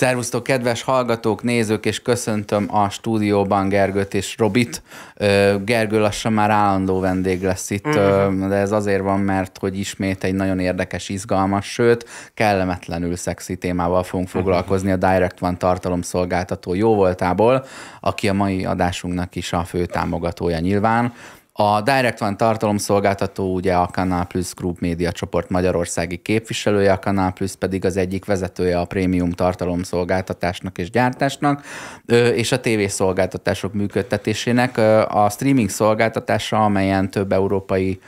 Szervusztok, kedves hallgatók, nézők, és köszöntöm a stúdióban Gergőt és Robit. Gergő lassan már állandó vendég lesz itt, uh-huh. de ez azért van, mert hogy ismét egy nagyon érdekes, izgalmas, sőt, kellemetlenül szexi témával fogunk mhm. foglalkozni a Direct One tartalomszolgáltató jóvoltából, aki a mai adásunknak is a fő támogatója nyilván. A Direct One tartalomszolgáltató ugye a Canal Plus Group média csoport magyarországi képviselője, a Canal Plus pedig az egyik vezetője a prémium tartalomszolgáltatásnak és gyártásnak, és a tévészolgáltatások működtetésének. A streaming szolgáltatása, amelyen több európai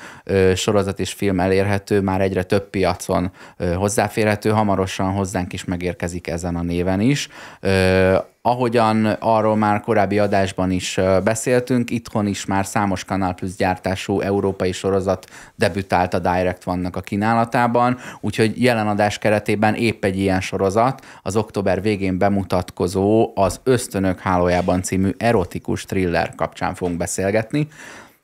sorozat és film elérhető, már egyre több piacon hozzáférhető, hamarosan hozzánk is megérkezik ezen a néven is. Ahogyan arról már korábbi adásban is beszéltünk, itthon is már számos Kanál Plus gyártású európai sorozat debütált a Direct vannak a kínálatában, úgyhogy jelen adás keretében épp egy ilyen sorozat, az október végén bemutatkozó az Ösztönök hálójában című erotikus thriller kapcsán fogunk beszélgetni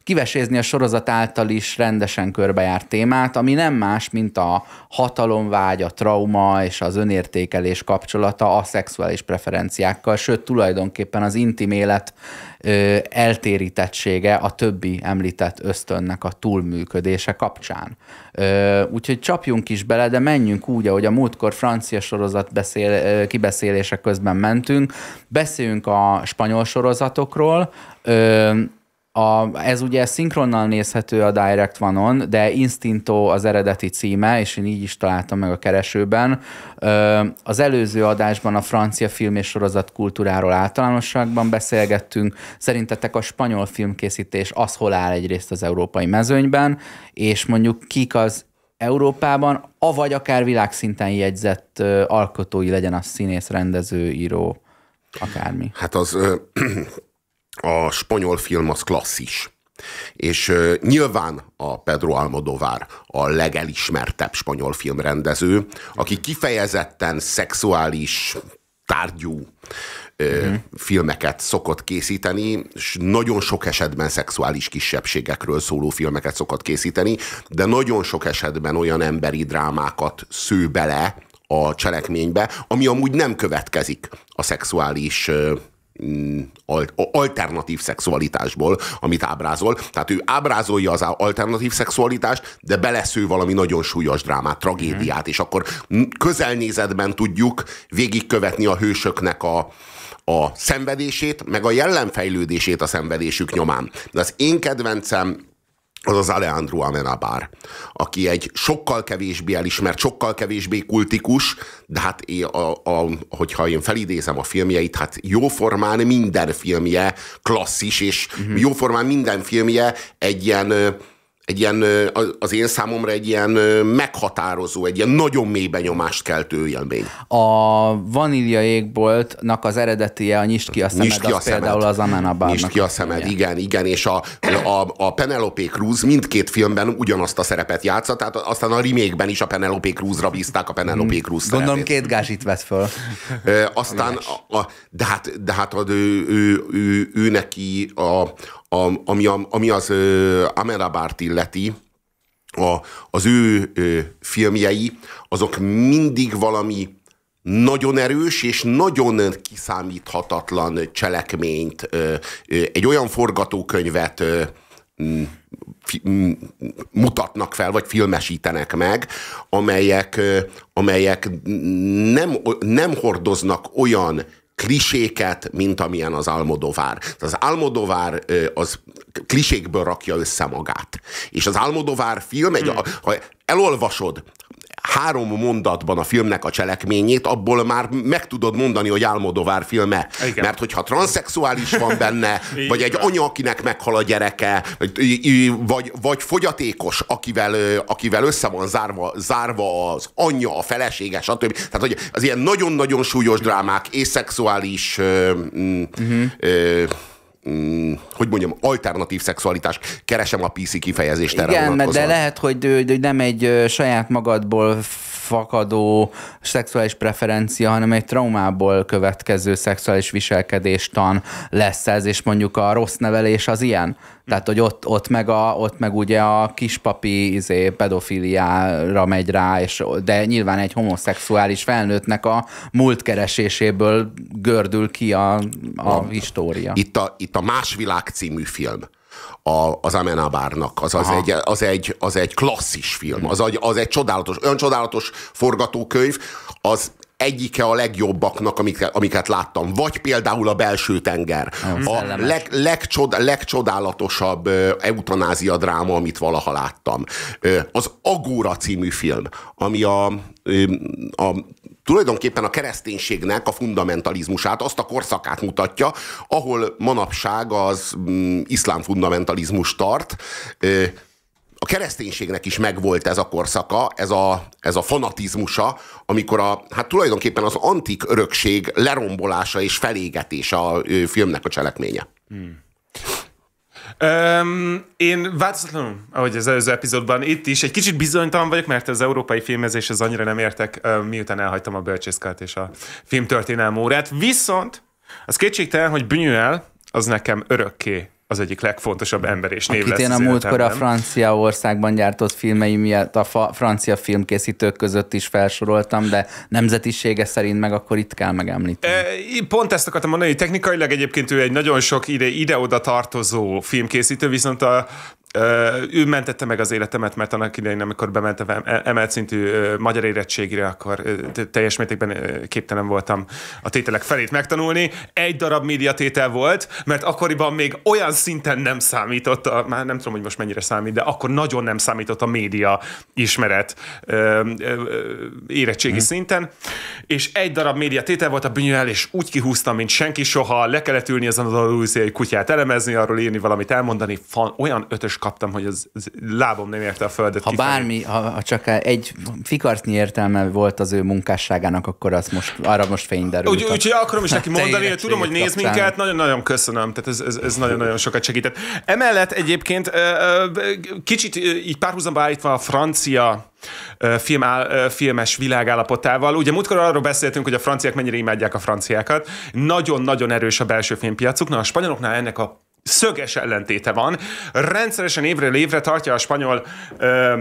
kivesézni a sorozat által is rendesen körbejárt témát, ami nem más, mint a hatalomvágy, a trauma és az önértékelés kapcsolata a szexuális preferenciákkal, sőt tulajdonképpen az intim élet ö, eltérítettsége a többi említett ösztönnek a túlműködése kapcsán. Ö, úgyhogy csapjunk is bele, de menjünk úgy, ahogy a múltkor francia sorozat beszél, ö, kibeszélése közben mentünk, beszéljünk a spanyol sorozatokról, a, ez ugye szinkronnal nézhető a Direct One-on, de Instinto az eredeti címe, és én így is találtam meg a keresőben. Az előző adásban a francia film és sorozat kultúráról általánosságban beszélgettünk. Szerintetek a spanyol filmkészítés az hol áll egyrészt az európai mezőnyben, és mondjuk kik az Európában, avagy akár világszinten jegyzett alkotói legyen a színész, rendező, író, akármi. Hát az a spanyol film az klasszis. És uh, nyilván a Pedro Almodóvár a legelismertebb spanyol filmrendező, aki kifejezetten szexuális tárgyú uh-huh. filmeket szokott készíteni, és nagyon sok esetben szexuális kisebbségekről szóló filmeket szokott készíteni, de nagyon sok esetben olyan emberi drámákat sző bele a cselekménybe, ami amúgy nem következik a szexuális alternatív szexualitásból, amit ábrázol. Tehát ő ábrázolja az alternatív szexualitást, de belesző valami nagyon súlyos drámát, tragédiát, mm. és akkor közelnézetben tudjuk végigkövetni a hősöknek a, a szenvedését, meg a jellemfejlődését a szenvedésük nyomán. De az én kedvencem az az Alejandro Amenabar, aki egy sokkal kevésbé elismert, sokkal kevésbé kultikus, de hát én, a, a, hogyha én felidézem a filmjeit, hát jóformán minden filmje klasszis, és uh-huh. jóformán minden filmje egy ilyen egy ilyen, az én számomra egy ilyen meghatározó, egy ilyen nagyon mély benyomást keltő élmény. A Vanília égboltnak az eredetie, a Nyisd ki a szemed, Nyisd ki a az szemed. például az Amenabarnak. Nyisd ki a szemed, igen, igen, igen és a, a, a Penelope Cruz mindkét filmben ugyanazt a szerepet játsza, tehát aztán a remake is a Penelope Cruzra bízták a Penelope hmm. Cruz szerepét. Gondolom két gás itt vett föl. Aztán, a, a, de hát, de hát ő, ő, ő, ő, ő neki a, a, ami, a, ami az uh, Amerabárt illeti, a, az ő ö, filmjei, azok mindig valami nagyon erős és nagyon kiszámíthatatlan cselekményt, ö, ö, egy olyan forgatókönyvet ö, mutatnak fel, vagy filmesítenek meg, amelyek, amelyek nem, nem hordoznak olyan kliséket, mint amilyen az Almodovár. Az Almodovár az klisékből rakja össze magát. És az Almodovár film, egy, hmm. ha elolvasod három mondatban a filmnek a cselekményét, abból már meg tudod mondani, hogy Álmodovár filme. Igen. Mert hogyha transzexuális van benne, vagy egy anya, akinek meghal a gyereke, vagy, vagy fogyatékos, akivel, akivel össze van zárva, zárva az anyja, a felesége, stb. Tehát, hogy az ilyen nagyon-nagyon súlyos drámák és szexuális uh-huh. ö, Mm, hogy mondjam, alternatív szexualitás, keresem a PC kifejezést erre Igen, de lehet, hogy, hogy nem egy saját magadból fakadó szexuális preferencia, hanem egy traumából következő szexuális viselkedéstan lesz ez, és mondjuk a rossz nevelés az ilyen. Tehát, hogy ott, ott, meg, a, ott meg ugye a kispapi izé, pedofiliára megy rá, és, de nyilván egy homoszexuális felnőttnek a múlt kereséséből gördül ki a, a história. Itt a, itt a Más világ című film a, az Amenábárnak, az, az, egy, az, egy, az egy klasszis film, az, az egy csodálatos, olyan csodálatos forgatókönyv, az egyike a legjobbaknak, amiket, amiket láttam. Vagy például a belső tenger. a leg, legcsod, legcsodálatosabb uh, eutanázia dráma, amit valaha láttam. Az Agóra című film, ami a, a tulajdonképpen a kereszténységnek a fundamentalizmusát, azt a korszakát mutatja, ahol manapság az mm, iszlám fundamentalizmus tart. A kereszténységnek is megvolt ez a korszaka, ez a, ez a fanatizmusa, amikor a, hát tulajdonképpen az antik örökség lerombolása és felégetése a filmnek a cselekménye. Hmm. Um, én változatlanul, ahogy az előző epizódban, itt is egy kicsit bizonytalan vagyok, mert az európai filmezéshez annyira nem értek, miután elhagytam a bölcsészkát és a filmtörténelm órát. Viszont az kétségtelen, hogy Buñuel az nekem örökké az egyik legfontosabb ember és név Akit lesz én a múltkor a Franciaországban gyártott filmei miatt a fa- francia filmkészítők között is felsoroltam, de nemzetisége szerint meg akkor itt kell megemlíteni. E, pont ezt akartam mondani, hogy technikailag egyébként ő egy nagyon sok ide, ide-oda tartozó filmkészítő, viszont a, ő mentette meg az életemet, mert annak idején, amikor bementem emelt szintű magyar érettségire, akkor teljes mértékben képtelen voltam a tételek felét megtanulni. Egy darab médiatétel volt, mert akkoriban még olyan szinten nem számított, a, már nem tudom, hogy most mennyire számít, de akkor nagyon nem számított a média ismeret érettségi hmm. szinten, és egy darab médiatétel volt a Bünyel, és úgy kihúztam, mint senki soha, le kellett ülni az andalúziai kutyát elemezni, arról írni valamit, elmondani, fan, olyan ötös kaptam, hogy az, az lábom nem érte a földet. Ha kifelé. bármi, ha, ha csak egy fikarcnyi értelme volt az ő munkásságának, akkor az most, arra most fény derült. Úgyhogy úgy, akarom is neki mondani, hogy tudom, hogy néz minket, nagyon-nagyon köszönöm, tehát ez, ez, ez nagyon-nagyon sokat segített. Emellett egyébként kicsit így párhuzamba állítva a francia film, filmes világállapotával. Ugye múltkor arról beszéltünk, hogy a franciák mennyire imádják a franciákat. Nagyon-nagyon erős a belső filmpiacuk. Na, a spanyoloknál ennek a szöges ellentéte van. Rendszeresen évről évre tartja a spanyol ö,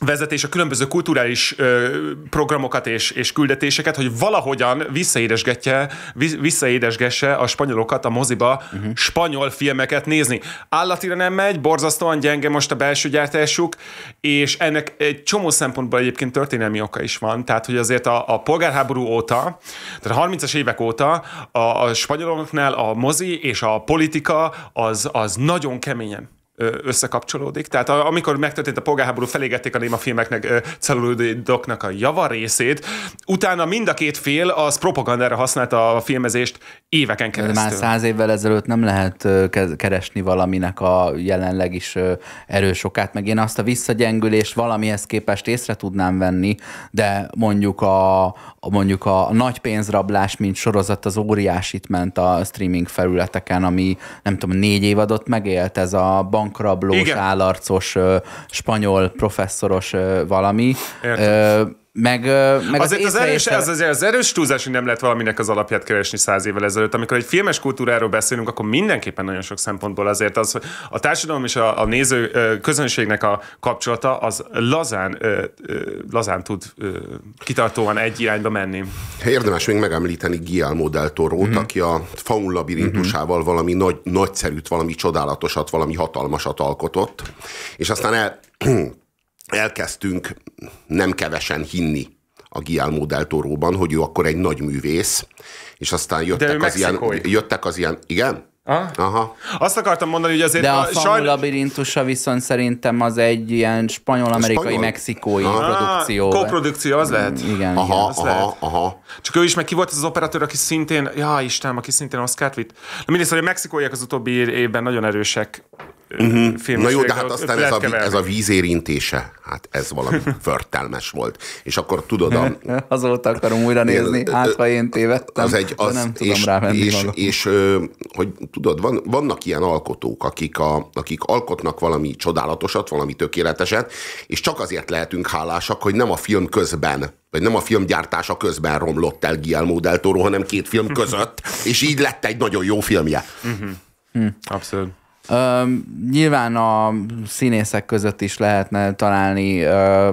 vezetés a különböző kulturális ö, programokat és, és küldetéseket, hogy valahogyan visszaédesgetje, visszaédesgesse a spanyolokat a moziba uh-huh. spanyol filmeket nézni. Állatira nem megy, borzasztóan gyenge most a belső gyártásuk, és ennek egy csomó szempontból egyébként történelmi oka is van, tehát hogy azért a, a polgárháború óta, tehát a 30-as évek óta a, a spanyoloknál a mozi és a politika az, az nagyon keményen összekapcsolódik. Tehát amikor megtörtént a polgárháború, felégették a néma filmeknek, celluloidoknak a java részét, utána mind a két fél az propagandára használta a filmezést éveken keresztül. Már száz évvel ezelőtt nem lehet keresni valaminek a jelenleg is erős okát, meg én azt a visszagyengülést valamihez képest észre tudnám venni, de mondjuk a, mondjuk a nagy pénzrablás, mint sorozat az óriásit ment a streaming felületeken, ami nem tudom, négy évadot megélt, ez a bankrablós, Igen. állarcos, spanyol professzoros valami. Értem meg, meg Azért az, az, erős, az, az, az erős túlzás, hogy nem lehet valaminek az alapját keresni száz évvel ezelőtt. Amikor egy filmes kultúráról beszélünk, akkor mindenképpen nagyon sok szempontból azért az, a társadalom és a, a néző közönségnek a kapcsolata az lazán, lazán tud kitartóan egy irányba menni. Érdemes még megemlíteni Guillermo del toro mm-hmm. aki a faun labirintusával mm-hmm. valami nagy, nagyszerűt, valami csodálatosat, valami hatalmasat alkotott, és aztán el elkezdtünk nem kevesen hinni a Guillermo del Toróban, hogy ő akkor egy nagy művész, és aztán jöttek az, ilyen, jöttek az ilyen, igen? Aha. Aha. Azt akartam mondani, hogy azért... De a, a saj... labirintusa viszont szerintem az egy ilyen spanyol-amerikai, mexikói ah, produkció. Koprodukció, az lehet? Igen, aha, igen. Az aha, lehet. aha. Csak ő is, meg ki volt az, az operatőr, aki szintén, ja Istenem, aki szintén Oscar-t vitt. Na mindegy, hogy a mexikóiak az utóbbi évben nagyon erősek Uh-huh. Na jó, de hát aztán ez a, ez a vízérintése, hát ez valami förtelmes volt. És akkor tudod a... Azóta akarom újra nézni, hát ha én tévedtem, az egy, az, nem tudom és, rávenni és, magam. és, hogy tudod, van, vannak ilyen alkotók, akik, a, akik alkotnak valami csodálatosat, valami tökéleteset, és csak azért lehetünk hálásak, hogy nem a film közben, vagy nem a film gyártása közben romlott el Guillermo del Toro, hanem két film között, és így lett egy nagyon jó filmje. Uh-huh. Hm. Abszolút. Ö, nyilván a színészek között is lehetne találni ö,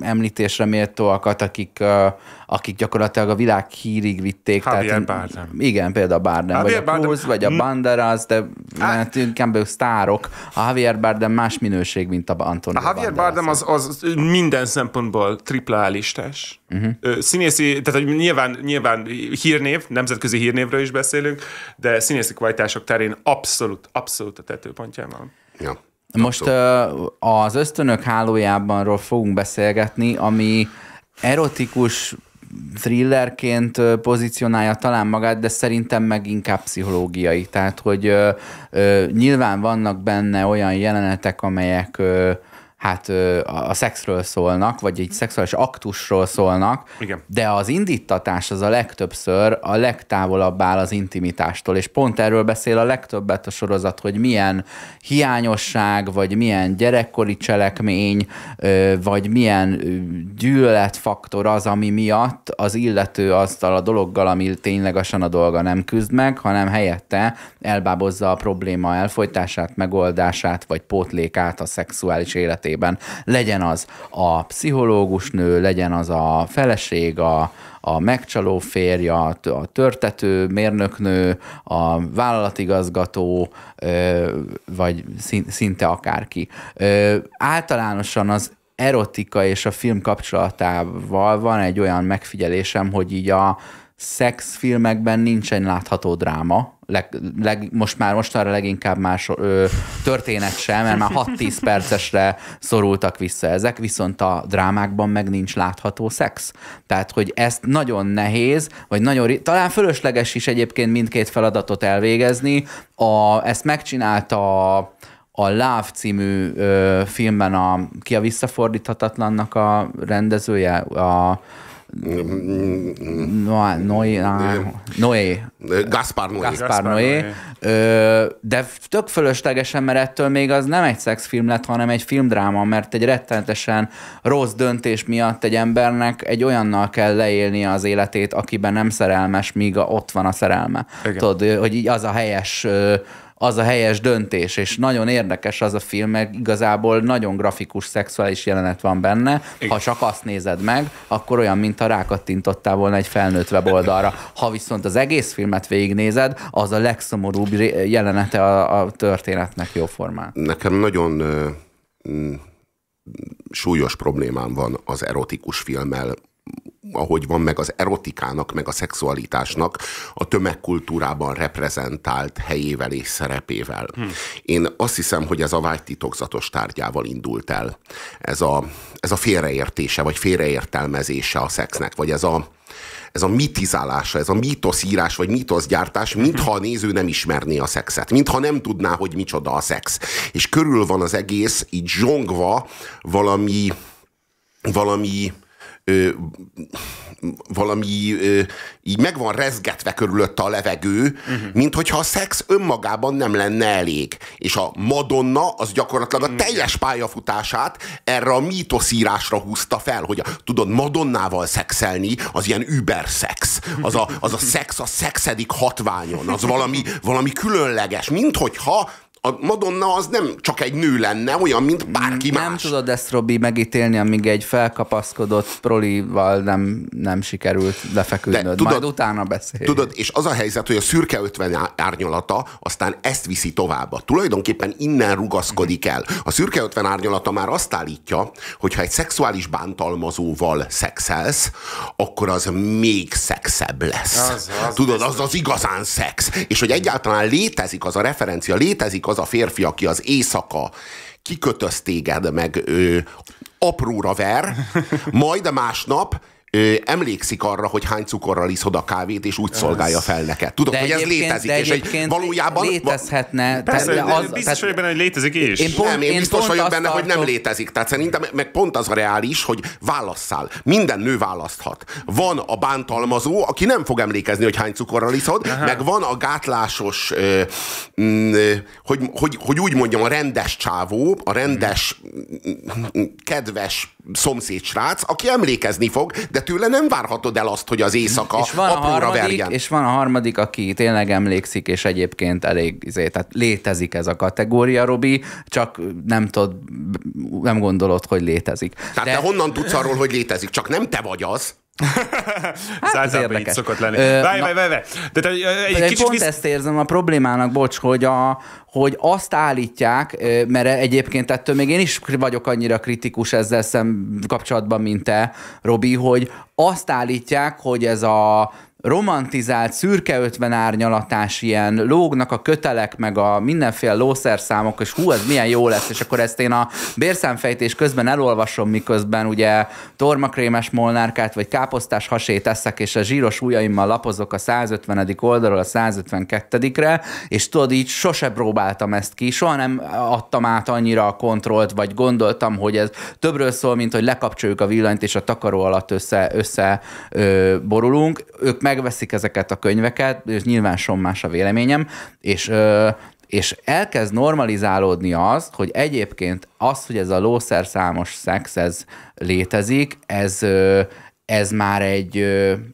említésre méltóakat, akik, ö, akik gyakorlatilag a világ hírig vitték. Javier tehát, Bardem. Igen, például Bardem, Javier vagy a Cruz, vagy a Banderas, de hát inkább sztárok. A Javier Bardem más minőség, mint a Antonio A Javier Bardem az, az minden szempontból tripla listás. Uh-huh. Színészi, tehát nyilván, nyilván hírnév, nemzetközi hírnévről is beszélünk, de színészi kvalitások terén abszolút, abszolút a tetőpontján van. Ja. Most Abszolút. az ösztönök hálójában fogunk beszélgetni, ami erotikus thrillerként pozícionálja talán magát, de szerintem meg inkább pszichológiai. Tehát, hogy ö, ö, nyilván vannak benne olyan jelenetek, amelyek ö, hát a szexről szólnak, vagy egy szexuális aktusról szólnak, Igen. de az indítatás az a legtöbbször a legtávolabb áll az intimitástól, és pont erről beszél a legtöbbet a sorozat, hogy milyen hiányosság, vagy milyen gyerekkori cselekmény, vagy milyen gyűlöletfaktor az, ami miatt az illető azzal a dologgal, ami ténylegesen a dolga nem küzd meg, hanem helyette elbábozza a probléma elfolytását, megoldását, vagy pótlékát a szexuális életében esetében legyen az a pszichológus nő, legyen az a feleség, a, a megcsaló férja, a törtető mérnöknő, a vállalatigazgató, vagy szinte akárki. Általánosan az erotika és a film kapcsolatával van egy olyan megfigyelésem, hogy így a szexfilmekben nincsen látható dráma, leg, leg, most már mostanra leginkább más ö, történet sem, mert már 6-10 percesre szorultak vissza ezek, viszont a drámákban meg nincs látható szex. Tehát, hogy ezt nagyon nehéz, vagy nagyon, talán fölösleges is egyébként mindkét feladatot elvégezni. A, ezt megcsinálta a, a Love című ö, filmben a, ki a visszafordíthatatlannak a rendezője, a Noé, Noé, Noé. Gaspar Noé. Gaspar Noé. De tök fölöslegesen, mert ettől még az nem egy szexfilm lett, hanem egy filmdráma, mert egy rettenetesen rossz döntés miatt egy embernek egy olyannal kell leélnie az életét, akiben nem szerelmes, míg ott van a szerelme. Igen. Tudod, hogy így az a helyes az a helyes döntés, és nagyon érdekes az a film, mert igazából nagyon grafikus szexuális jelenet van benne. Igen. Ha csak azt nézed meg, akkor olyan, mint a rákattintottál volna egy felnőtt weboldalra. Ha viszont az egész filmet végignézed, az a legszomorúbb jelenete a, a történetnek jóformán. Nekem nagyon súlyos problémám van az erotikus filmmel, ahogy van meg az erotikának, meg a szexualitásnak a tömegkultúrában reprezentált helyével és szerepével. Hmm. Én azt hiszem, hogy ez a vágy titokzatos tárgyával indult el. Ez a, ez a félreértése, vagy félreértelmezése a szexnek, vagy ez a, ez a mitizálása, ez a mítoszírás, vagy mítoszgyártás, mintha a néző nem ismerné a szexet, mintha nem tudná, hogy micsoda a szex. És körül van az egész így zsongva valami, valami ö, valami ö, így meg van rezgetve körülötte a levegő, uh-huh. mint hogyha a szex önmagában nem lenne elég. És a Madonna az gyakorlatilag a mhm. teljes pályafutását erre a mítoszírásra húzta fel, hogy a, tudod, Madonnával szexelni az ilyen über szex. Az a, az a szex a szexedik hatványon, az valami, valami különleges, mint hogyha a Madonna az nem csak egy nő lenne, olyan, mint bárki nem más. Nem tudod ezt, Robi, megítélni, amíg egy felkapaszkodott prolival nem, nem sikerült lefeküdnöd. De, tudod, Majd utána beszél. Tudod, és az a helyzet, hogy a szürke 50 árnyalata aztán ezt viszi tovább. Tulajdonképpen innen rugaszkodik el. A szürke 50 árnyalata már azt állítja, hogy ha egy szexuális bántalmazóval szexelsz, akkor az még szexebb lesz. Az, az Tudod, az az igazán szex. És hogy egyáltalán létezik az a referencia, létezik az a férfi, aki az éjszaka kikötöz téged, meg ö, apróra ver, majd a másnap ö, emlékszik arra, hogy hány cukorral iszod a kávét, és úgy szolgálja fel neked. Tudod, hogy ez létezik, és egy valójában... Létezhetne. Persze, de az, biztos vagyok benne, hogy létezik is. Én, pont, nem, én, én biztos vagyok benne, tartom. hogy nem létezik. Tehát szerintem meg pont az a reális, hogy válasszál. Minden nő választhat. Van a bántalmazó, aki nem fog emlékezni, hogy hány cukorral iszod, Aha. meg van a gátlásos, ö, ö, hogy, hogy, hogy úgy mondjam, a rendes csávó, a rendes, kedves szomszédsrác, aki emlékezni fog, de tőle nem várhatod el azt, hogy az éjszaka és van a harmadik, verjen. És van a harmadik, aki tényleg emlékszik, és egyébként elég, izé, tehát létezik ez a kategória, Robi, csak nem tudod, nem gondolod, hogy létezik. Tehát de... te honnan tudsz arról, hogy létezik? Csak nem te vagy az. Hát ez érdekes. szokott lenni. Várj, várj, várj, De egy, egy kicsit pont visz... ezt érzem a problémának, bocs, hogy, a, hogy azt állítják, mert egyébként ettől még én is vagyok annyira kritikus ezzel szem kapcsolatban, mint te, Robi, hogy azt állítják, hogy ez a romantizált, szürke ötven árnyalatás, ilyen lógnak a kötelek, meg a mindenféle lószerszámok, és hú, ez milyen jó lesz, és akkor ezt én a bérszámfejtés közben elolvasom, miközben ugye tormakrémes molnárkát, vagy káposztás hasét eszek, és a zsíros ujjaimmal lapozok a 150. oldalról a 152-re, és tudod, így sose próbáltam ezt ki, soha nem adtam át annyira a kontrollt, vagy gondoltam, hogy ez többről szól, mint hogy lekapcsoljuk a villanyt, és a takaró alatt össze, össze ö, borulunk. Ők megveszik ezeket a könyveket, és nyilván sommás a véleményem, és és elkezd normalizálódni az, hogy egyébként az, hogy ez a lószerszámos szex, ez létezik, ez, ez már egy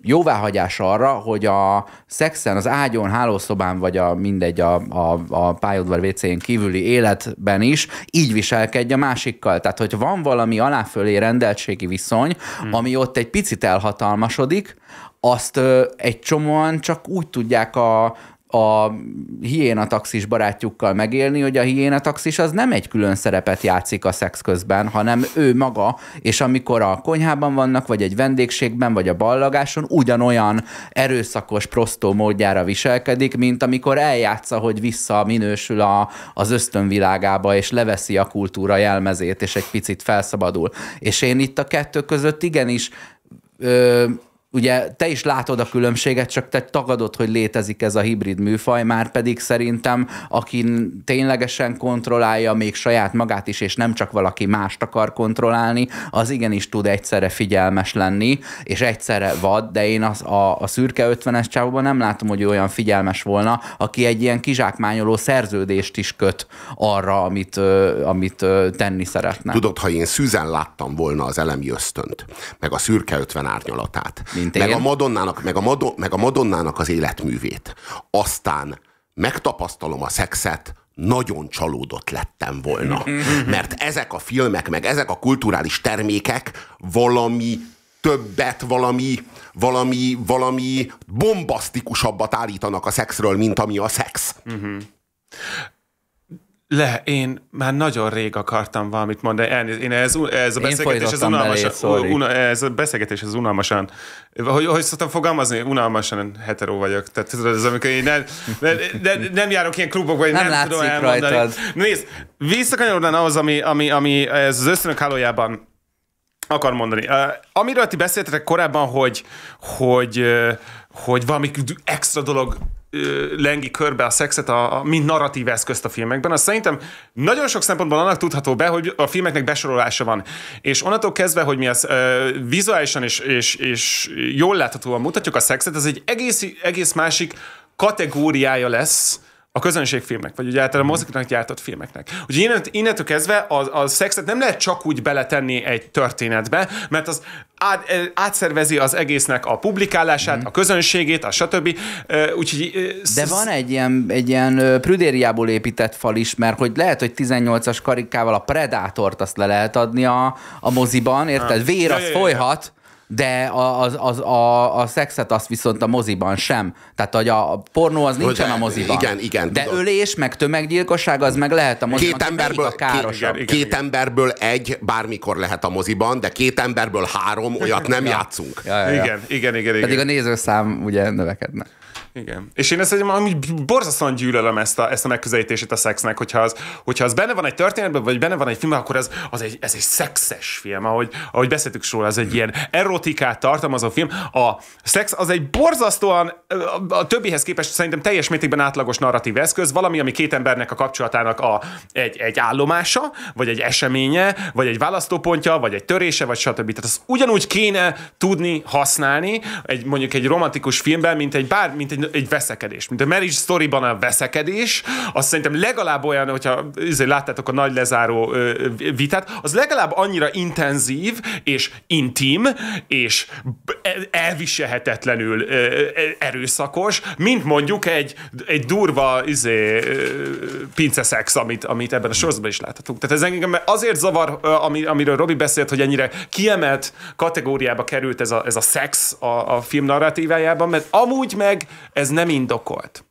jóváhagyás arra, hogy a szexen, az ágyon, hálószobán, vagy a mindegy, a, a, a pályaudvar wc kívüli életben is így viselkedj a másikkal. Tehát, hogy van valami aláfölé rendeltségi viszony, hmm. ami ott egy picit elhatalmasodik, azt egy csomóan csak úgy tudják a, a hiéna taxis barátjukkal megélni, hogy a hiéna taxis az nem egy külön szerepet játszik a szex közben, hanem ő maga, és amikor a konyhában vannak, vagy egy vendégségben, vagy a ballagáson, ugyanolyan erőszakos, prostó módjára viselkedik, mint amikor eljátsza, hogy vissza minősül a, az ösztönvilágába, és leveszi a kultúra jelmezét, és egy picit felszabadul. És én itt a kettő között igenis ö, ugye te is látod a különbséget, csak te tagadod, hogy létezik ez a hibrid műfaj, már pedig szerintem, aki ténylegesen kontrollálja még saját magát is, és nem csak valaki mást akar kontrollálni, az igenis tud egyszerre figyelmes lenni, és egyszerre vad, de én az, a, a szürke 50-es csávóban nem látom, hogy olyan figyelmes volna, aki egy ilyen kizsákmányoló szerződést is köt arra, amit, amit tenni szeretne. Tudod, ha én szűzen láttam volna az elemi ösztönt, meg a szürke 50 árnyalatát, mint meg én. A Madonnának, meg, a Madon, meg a Madonnának az életművét. Aztán megtapasztalom a szexet, nagyon csalódott lettem volna. Mert ezek a filmek, meg ezek a kulturális termékek valami többet, valami, valami, valami bombasztikusabbat állítanak a szexről, mint ami a szex. Uh-huh. Le, én már nagyon rég akartam valamit mondani. Elnéz, én ez, ez a beszélgetés, ez unalmasan, una, ez a beszélgetés, ez unalmasan, hogy, hogy szoktam fogalmazni, unalmasan hetero vagyok. Tehát tudod, ez amikor én nem, nem, nem, nem járok ilyen klubokba, nem, nem tudom elmondani. Rajtad. Nézd, visszakanyarodnán ahhoz, ami, ami, ami ez az ösztönök hálójában akar mondani. Uh, amiről ti beszéltetek korábban, hogy, hogy, uh, hogy valami extra dolog lengi körbe a szexet, a, a, mint narratív eszközt a filmekben, az szerintem nagyon sok szempontból annak tudható be, hogy a filmeknek besorolása van. És onnantól kezdve, hogy mi uh, vizuálisan és, és, és jól láthatóan mutatjuk a szexet, ez egy egész, egész másik kategóriája lesz a közönségfilmek, vagy ugye általában moziknak gyártott filmeknek. Úgyhogy innen, innentől kezdve a, a szexet nem lehet csak úgy beletenni egy történetbe, mert az át, átszervezi az egésznek a publikálását, mm. a közönségét, a stb. Úgyhogy... De van egy ilyen, egy ilyen prüdériából épített fal is, mert hogy lehet, hogy 18-as karikával a Predátort azt le lehet adni a, a moziban, érted? Ah. Vér az ja, ja, ja. folyhat, de a, a, a, a szexet azt viszont a moziban sem. Tehát hogy a pornó az nincsen a moziban. Igen, igen. De tudom. ölés, meg tömeggyilkosság az meg lehet a moziban. Két emberből, a károsabb. Két, két emberből egy bármikor lehet a moziban, de két emberből három olyat nem ja. játszunk. Ja, ja, ja. Igen, igen, igen, igen. Pedig a nézőszám ugye növekedne. Igen. És én ezt egy amúgy borzasztóan gyűlölöm ezt a, ezt a megközelítését a szexnek, hogyha az, hogyha az benne van egy történetben, vagy benne van egy filmben, akkor az, az egy, ez egy szexes film, ahogy, ahogy beszéltük róla, ez egy ilyen erotikát tartalmazó film. A szex az egy borzasztóan, a, többihez képest szerintem teljes mértékben átlagos narratív eszköz, valami, ami két embernek a kapcsolatának a, egy, egy állomása, vagy egy eseménye, vagy egy választópontja, vagy egy törése, vagy stb. Tehát az ugyanúgy kéne tudni használni egy mondjuk egy romantikus filmben, mint egy bár, mint egy, egy veszekedés. Mint a Marriage Story-ban a veszekedés, azt szerintem legalább olyan, hogyha azért láttátok a nagy lezáró vitát, az legalább annyira intenzív és intim, és elviselhetetlenül erőszakos, mint mondjuk egy, egy durva izé, pinceszex, amit, amit ebben a sorozatban is láthatunk. Tehát ez engem azért zavar, ami, amiről Robi beszélt, hogy ennyire kiemelt kategóriába került ez a, ez a szex a, a film narratívájában, mert amúgy meg ez nem indokolt.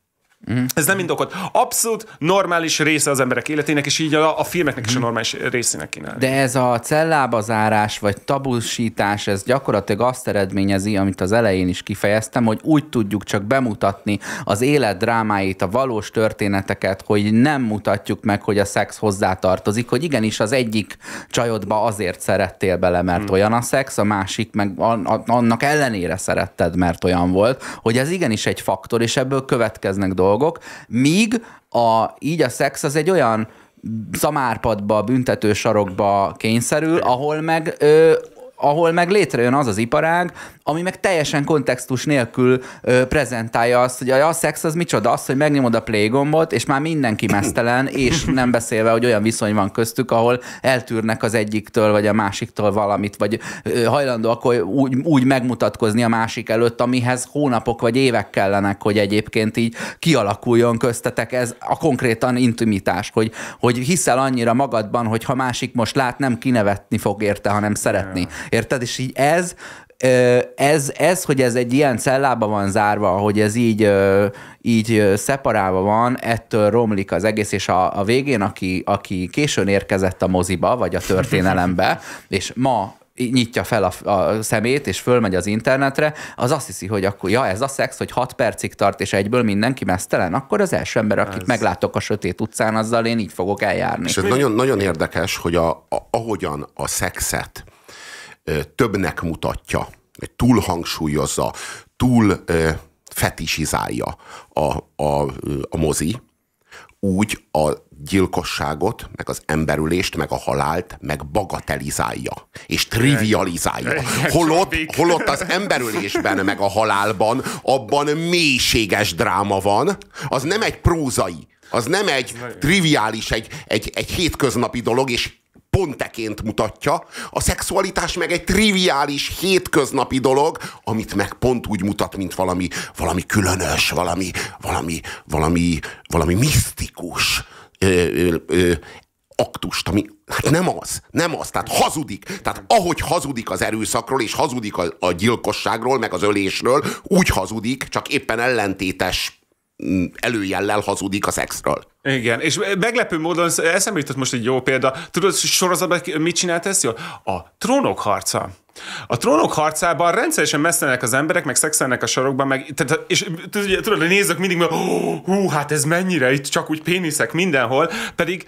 Mm. Ez nem indokolt. Abszolút normális része az emberek életének, és így a, a filmeknek is a mhm. normális részének kéne. De ez a cellába zárás, vagy tabusítás, ez gyakorlatilag azt eredményezi, amit az elején is kifejeztem, hogy úgy tudjuk csak bemutatni az élet drámáit, a valós történeteket, hogy nem mutatjuk meg, hogy a szex hozzátartozik, hogy igenis az egyik csajodba azért szerettél bele, mert mm. olyan a szex, a másik meg annak ellenére szeretted, mert olyan volt, hogy ez igenis egy faktor, és ebből következnek dolgok dolgok, míg a, így a szex az egy olyan szamárpadba, büntető sarokba kényszerül, ahol meg ö, ahol meg létrejön az az iparág, ami meg teljesen kontextus nélkül ö, prezentálja azt, hogy a, a szex az micsoda, az, hogy megnyomod a play gombot, és már mindenki mesztelen, és nem beszélve, hogy olyan viszony van köztük, ahol eltűrnek az egyiktől, vagy a másiktól valamit, vagy ö, hajlandó akkor úgy, úgy megmutatkozni a másik előtt, amihez hónapok vagy évek kellenek, hogy egyébként így kialakuljon köztetek ez a konkrétan intimitás, hogy, hogy hiszel annyira magadban, hogy ha másik most lát, nem kinevetni fog érte, hanem szeretni. Érted? És így ez, ez, ez, hogy ez egy ilyen cellába van zárva, hogy ez így, így szeparálva van, ettől romlik az egész, és a, a végén, aki, aki későn érkezett a moziba, vagy a történelembe, és ma nyitja fel a, a szemét, és fölmegy az internetre, az azt hiszi, hogy akkor, ja, ez a szex, hogy 6 percig tart, és egyből mindenki mesztelen, akkor az első ember, akit ez... meglátok a sötét utcán, azzal én így fogok eljárni. És ez nagyon, nagyon érdekes, hogy a, a, ahogyan a szexet többnek mutatja, túl hangsúlyozza, túl fetisizálja a, a, a mozi, úgy a gyilkosságot, meg az emberülést, meg a halált, meg bagatelizálja, és trivializálja. Holott, holott az emberülésben, meg a halálban, abban mélységes dráma van, az nem egy prózai, az nem egy triviális, egy, egy, egy hétköznapi dolog, és ponteként mutatja, a szexualitás meg egy triviális, hétköznapi dolog, amit meg pont úgy mutat, mint valami, valami különös, valami, valami, valami, valami misztikus ö, ö, ö, aktust, ami hát nem az, nem az, tehát hazudik. Tehát ahogy hazudik az erőszakról, és hazudik a, a gyilkosságról, meg az ölésről, úgy hazudik, csak éppen ellentétes előjellel hazudik a szexről. Igen, és meglepő módon eszembe jutott most egy jó példa. Tudod, sorozatban mit csinált ezt jól? A trónok harca. A trónok harcában rendszeresen messzenek az emberek, meg szexelnek a sarokban, meg, és tudod, a mindig, hogy hú, hát ez mennyire, itt csak úgy péniszek mindenhol, pedig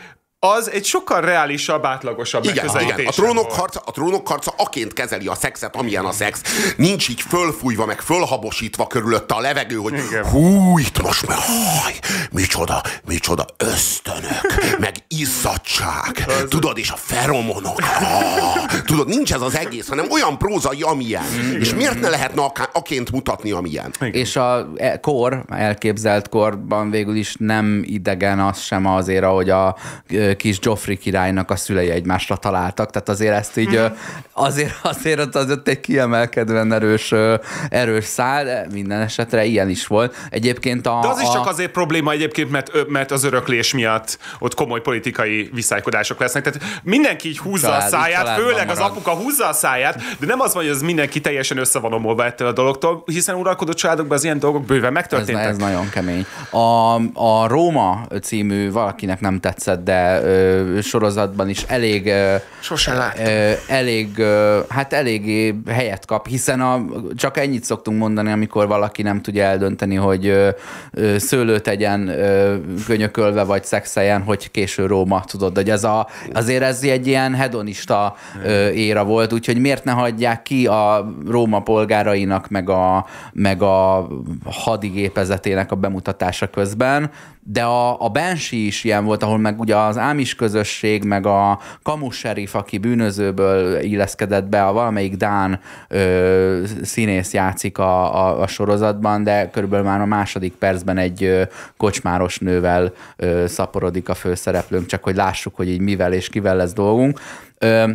az egy sokkal reálisabb, átlagosabb igen, igen. A trónok, harca, a trónok harca aként kezeli a szexet, amilyen a szex. Nincs így fölfújva, meg fölhabosítva körülötte a levegő, hogy igen. hú, itt most meg, haj, micsoda, micsoda ösztönök, meg izzadság, az... tudod, és a feromonok. Ah, tudod, nincs ez az egész, hanem olyan prózai, amilyen. Igen. És miért ne lehetne aként mutatni, amilyen? Igen. És a e, kor, elképzelt korban végül is nem idegen az sem azért, ahogy a kis Joffrey királynak a szülei egymásra találtak, tehát azért ezt így, mm. azért, azért az ott egy kiemelkedően erős, erős szál, de minden esetre ilyen is volt. Egyébként a... De az is csak azért probléma egyébként, mert, mert az öröklés miatt ott komoly politikai viszálykodások lesznek. Tehát mindenki így húzza Család, a száját, főleg marad. az apuka húzza a száját, de nem az van, hogy ez mindenki teljesen össze van omolva ettől a dologtól, hiszen uralkodó családokban az ilyen dolgok bőven megtörténtek. Ez, ez nagyon kemény. A, a Róma című valakinek nem tetszett, de féle ö, sorozatban is elég Sose ö, elég, ö, hát eléggé helyet kap, hiszen a, csak ennyit szoktunk mondani, amikor valaki nem tudja eldönteni, hogy ö, ö, szőlőt tegyen ö, könyökölve, vagy szexeljen, hogy késő Róma, tudod, hogy ez a, azért ez egy ilyen hedonista ö, éra volt, úgyhogy miért ne hagyják ki a Róma polgárainak, meg a, meg a hadigépezetének a bemutatása közben, de a, a Banshee is ilyen volt, ahol meg ugye az ámis közösség, meg a kamus sheriff, aki bűnözőből illeszkedett be, a valamelyik Dán ö, színész játszik a, a, a sorozatban, de körülbelül már a második percben egy ö, kocsmáros nővel ö, szaporodik a főszereplőnk, csak hogy lássuk, hogy így mivel és kivel lesz dolgunk. Ö,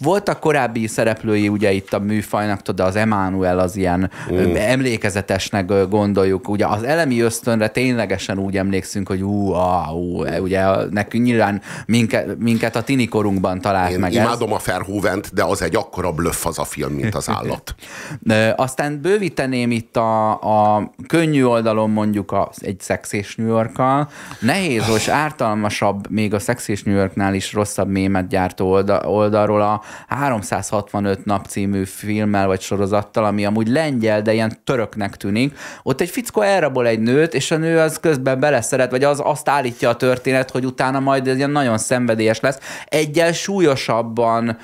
voltak korábbi szereplői ugye itt a műfajnak, tudod, az Emmanuel az ilyen mm. emlékezetesnek gondoljuk. Ugye az elemi ösztönre ténylegesen úgy emlékszünk, hogy ú, á, ú ugye nekünk nyilván minket, minket a tinikorunkban talált Én meg imádom ez. a Verhovent, de az egy akkora blöff az a film, mint az állat. Aztán bővíteném itt a, a könnyű oldalon mondjuk a, egy Sex és New york Nehéz, hogy ártalmasabb, még a Sex és New Yorknál is rosszabb mémet gyártó oldal, oldal oldalról a 365 nap című filmmel vagy sorozattal, ami amúgy lengyel, de ilyen töröknek tűnik. Ott egy fickó elrabol egy nőt, és a nő az közben beleszeret, vagy az azt állítja a történet, hogy utána majd ez ilyen nagyon szenvedélyes lesz. Egyel súlyosabban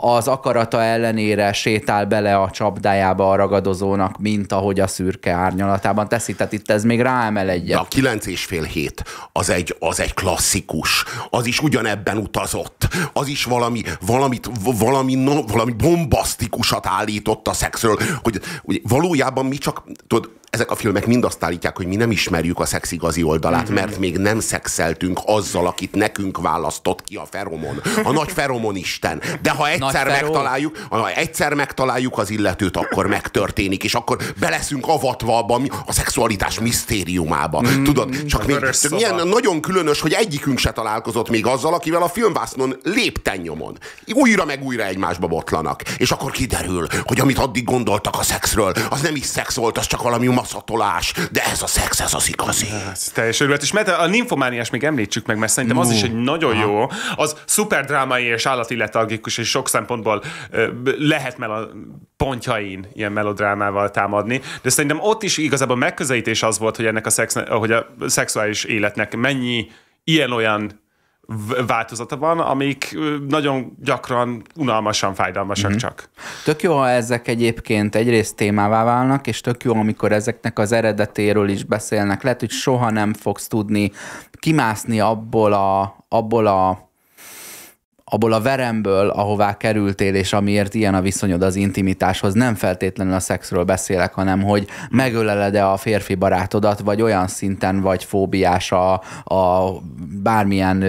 az akarata ellenére sétál bele a csapdájába a ragadozónak, mint ahogy a szürke árnyalatában teszi. Tehát itt ez még ráemel egyet. De a kilenc és fél hét az egy, az egy klasszikus. Az is ugyanebben utazott. Az is valami, valamit, valami, no, valami bombasztikusat állított a szexről, hogy, hogy valójában mi csak, tudod, ezek a filmek mind azt állítják, hogy mi nem ismerjük a szex igazi oldalát, mm-hmm. mert még nem szexeltünk azzal, akit nekünk választott ki a feromon. A nagy feromon isten. De ha egyszer megtaláljuk, ha egyszer megtaláljuk az illetőt, akkor megtörténik, és akkor beleszünk avatva abba a szexualitás misztériumába. Mm, Tudod, csak még milyen nagyon különös, hogy egyikünk se találkozott még azzal, akivel a filmvásznon lépten nyomon. Újra meg újra egymásba botlanak. És akkor kiderül, hogy amit addig gondoltak a szexről, az nem is szex volt, az csak valami maszatolás, de ez a szex, ez az igazi. Ez teljes örület. És mert a nymfomániás még említsük meg, mert szerintem az is egy nagyon jó, az szuper drámai és állati letargikus, és sok szempontból lehet mel a pontjain ilyen melodrámával támadni, de szerintem ott is igazából megközelítés az volt, hogy ennek a, szex, hogy a szexuális életnek mennyi ilyen-olyan változata van, amik nagyon gyakran unalmasan fájdalmasak mm-hmm. csak. Tök jó, ha ezek egyébként egyrészt témává válnak, és tök jó, amikor ezeknek az eredetéről is beszélnek. Lehet, hogy soha nem fogsz tudni kimászni abból a, abból a abból a veremből, ahová kerültél, és amiért ilyen a viszonyod az intimitáshoz, nem feltétlenül a szexről beszélek, hanem hogy megöleled-e a férfi barátodat, vagy olyan szinten vagy fóbiás a, a bármilyen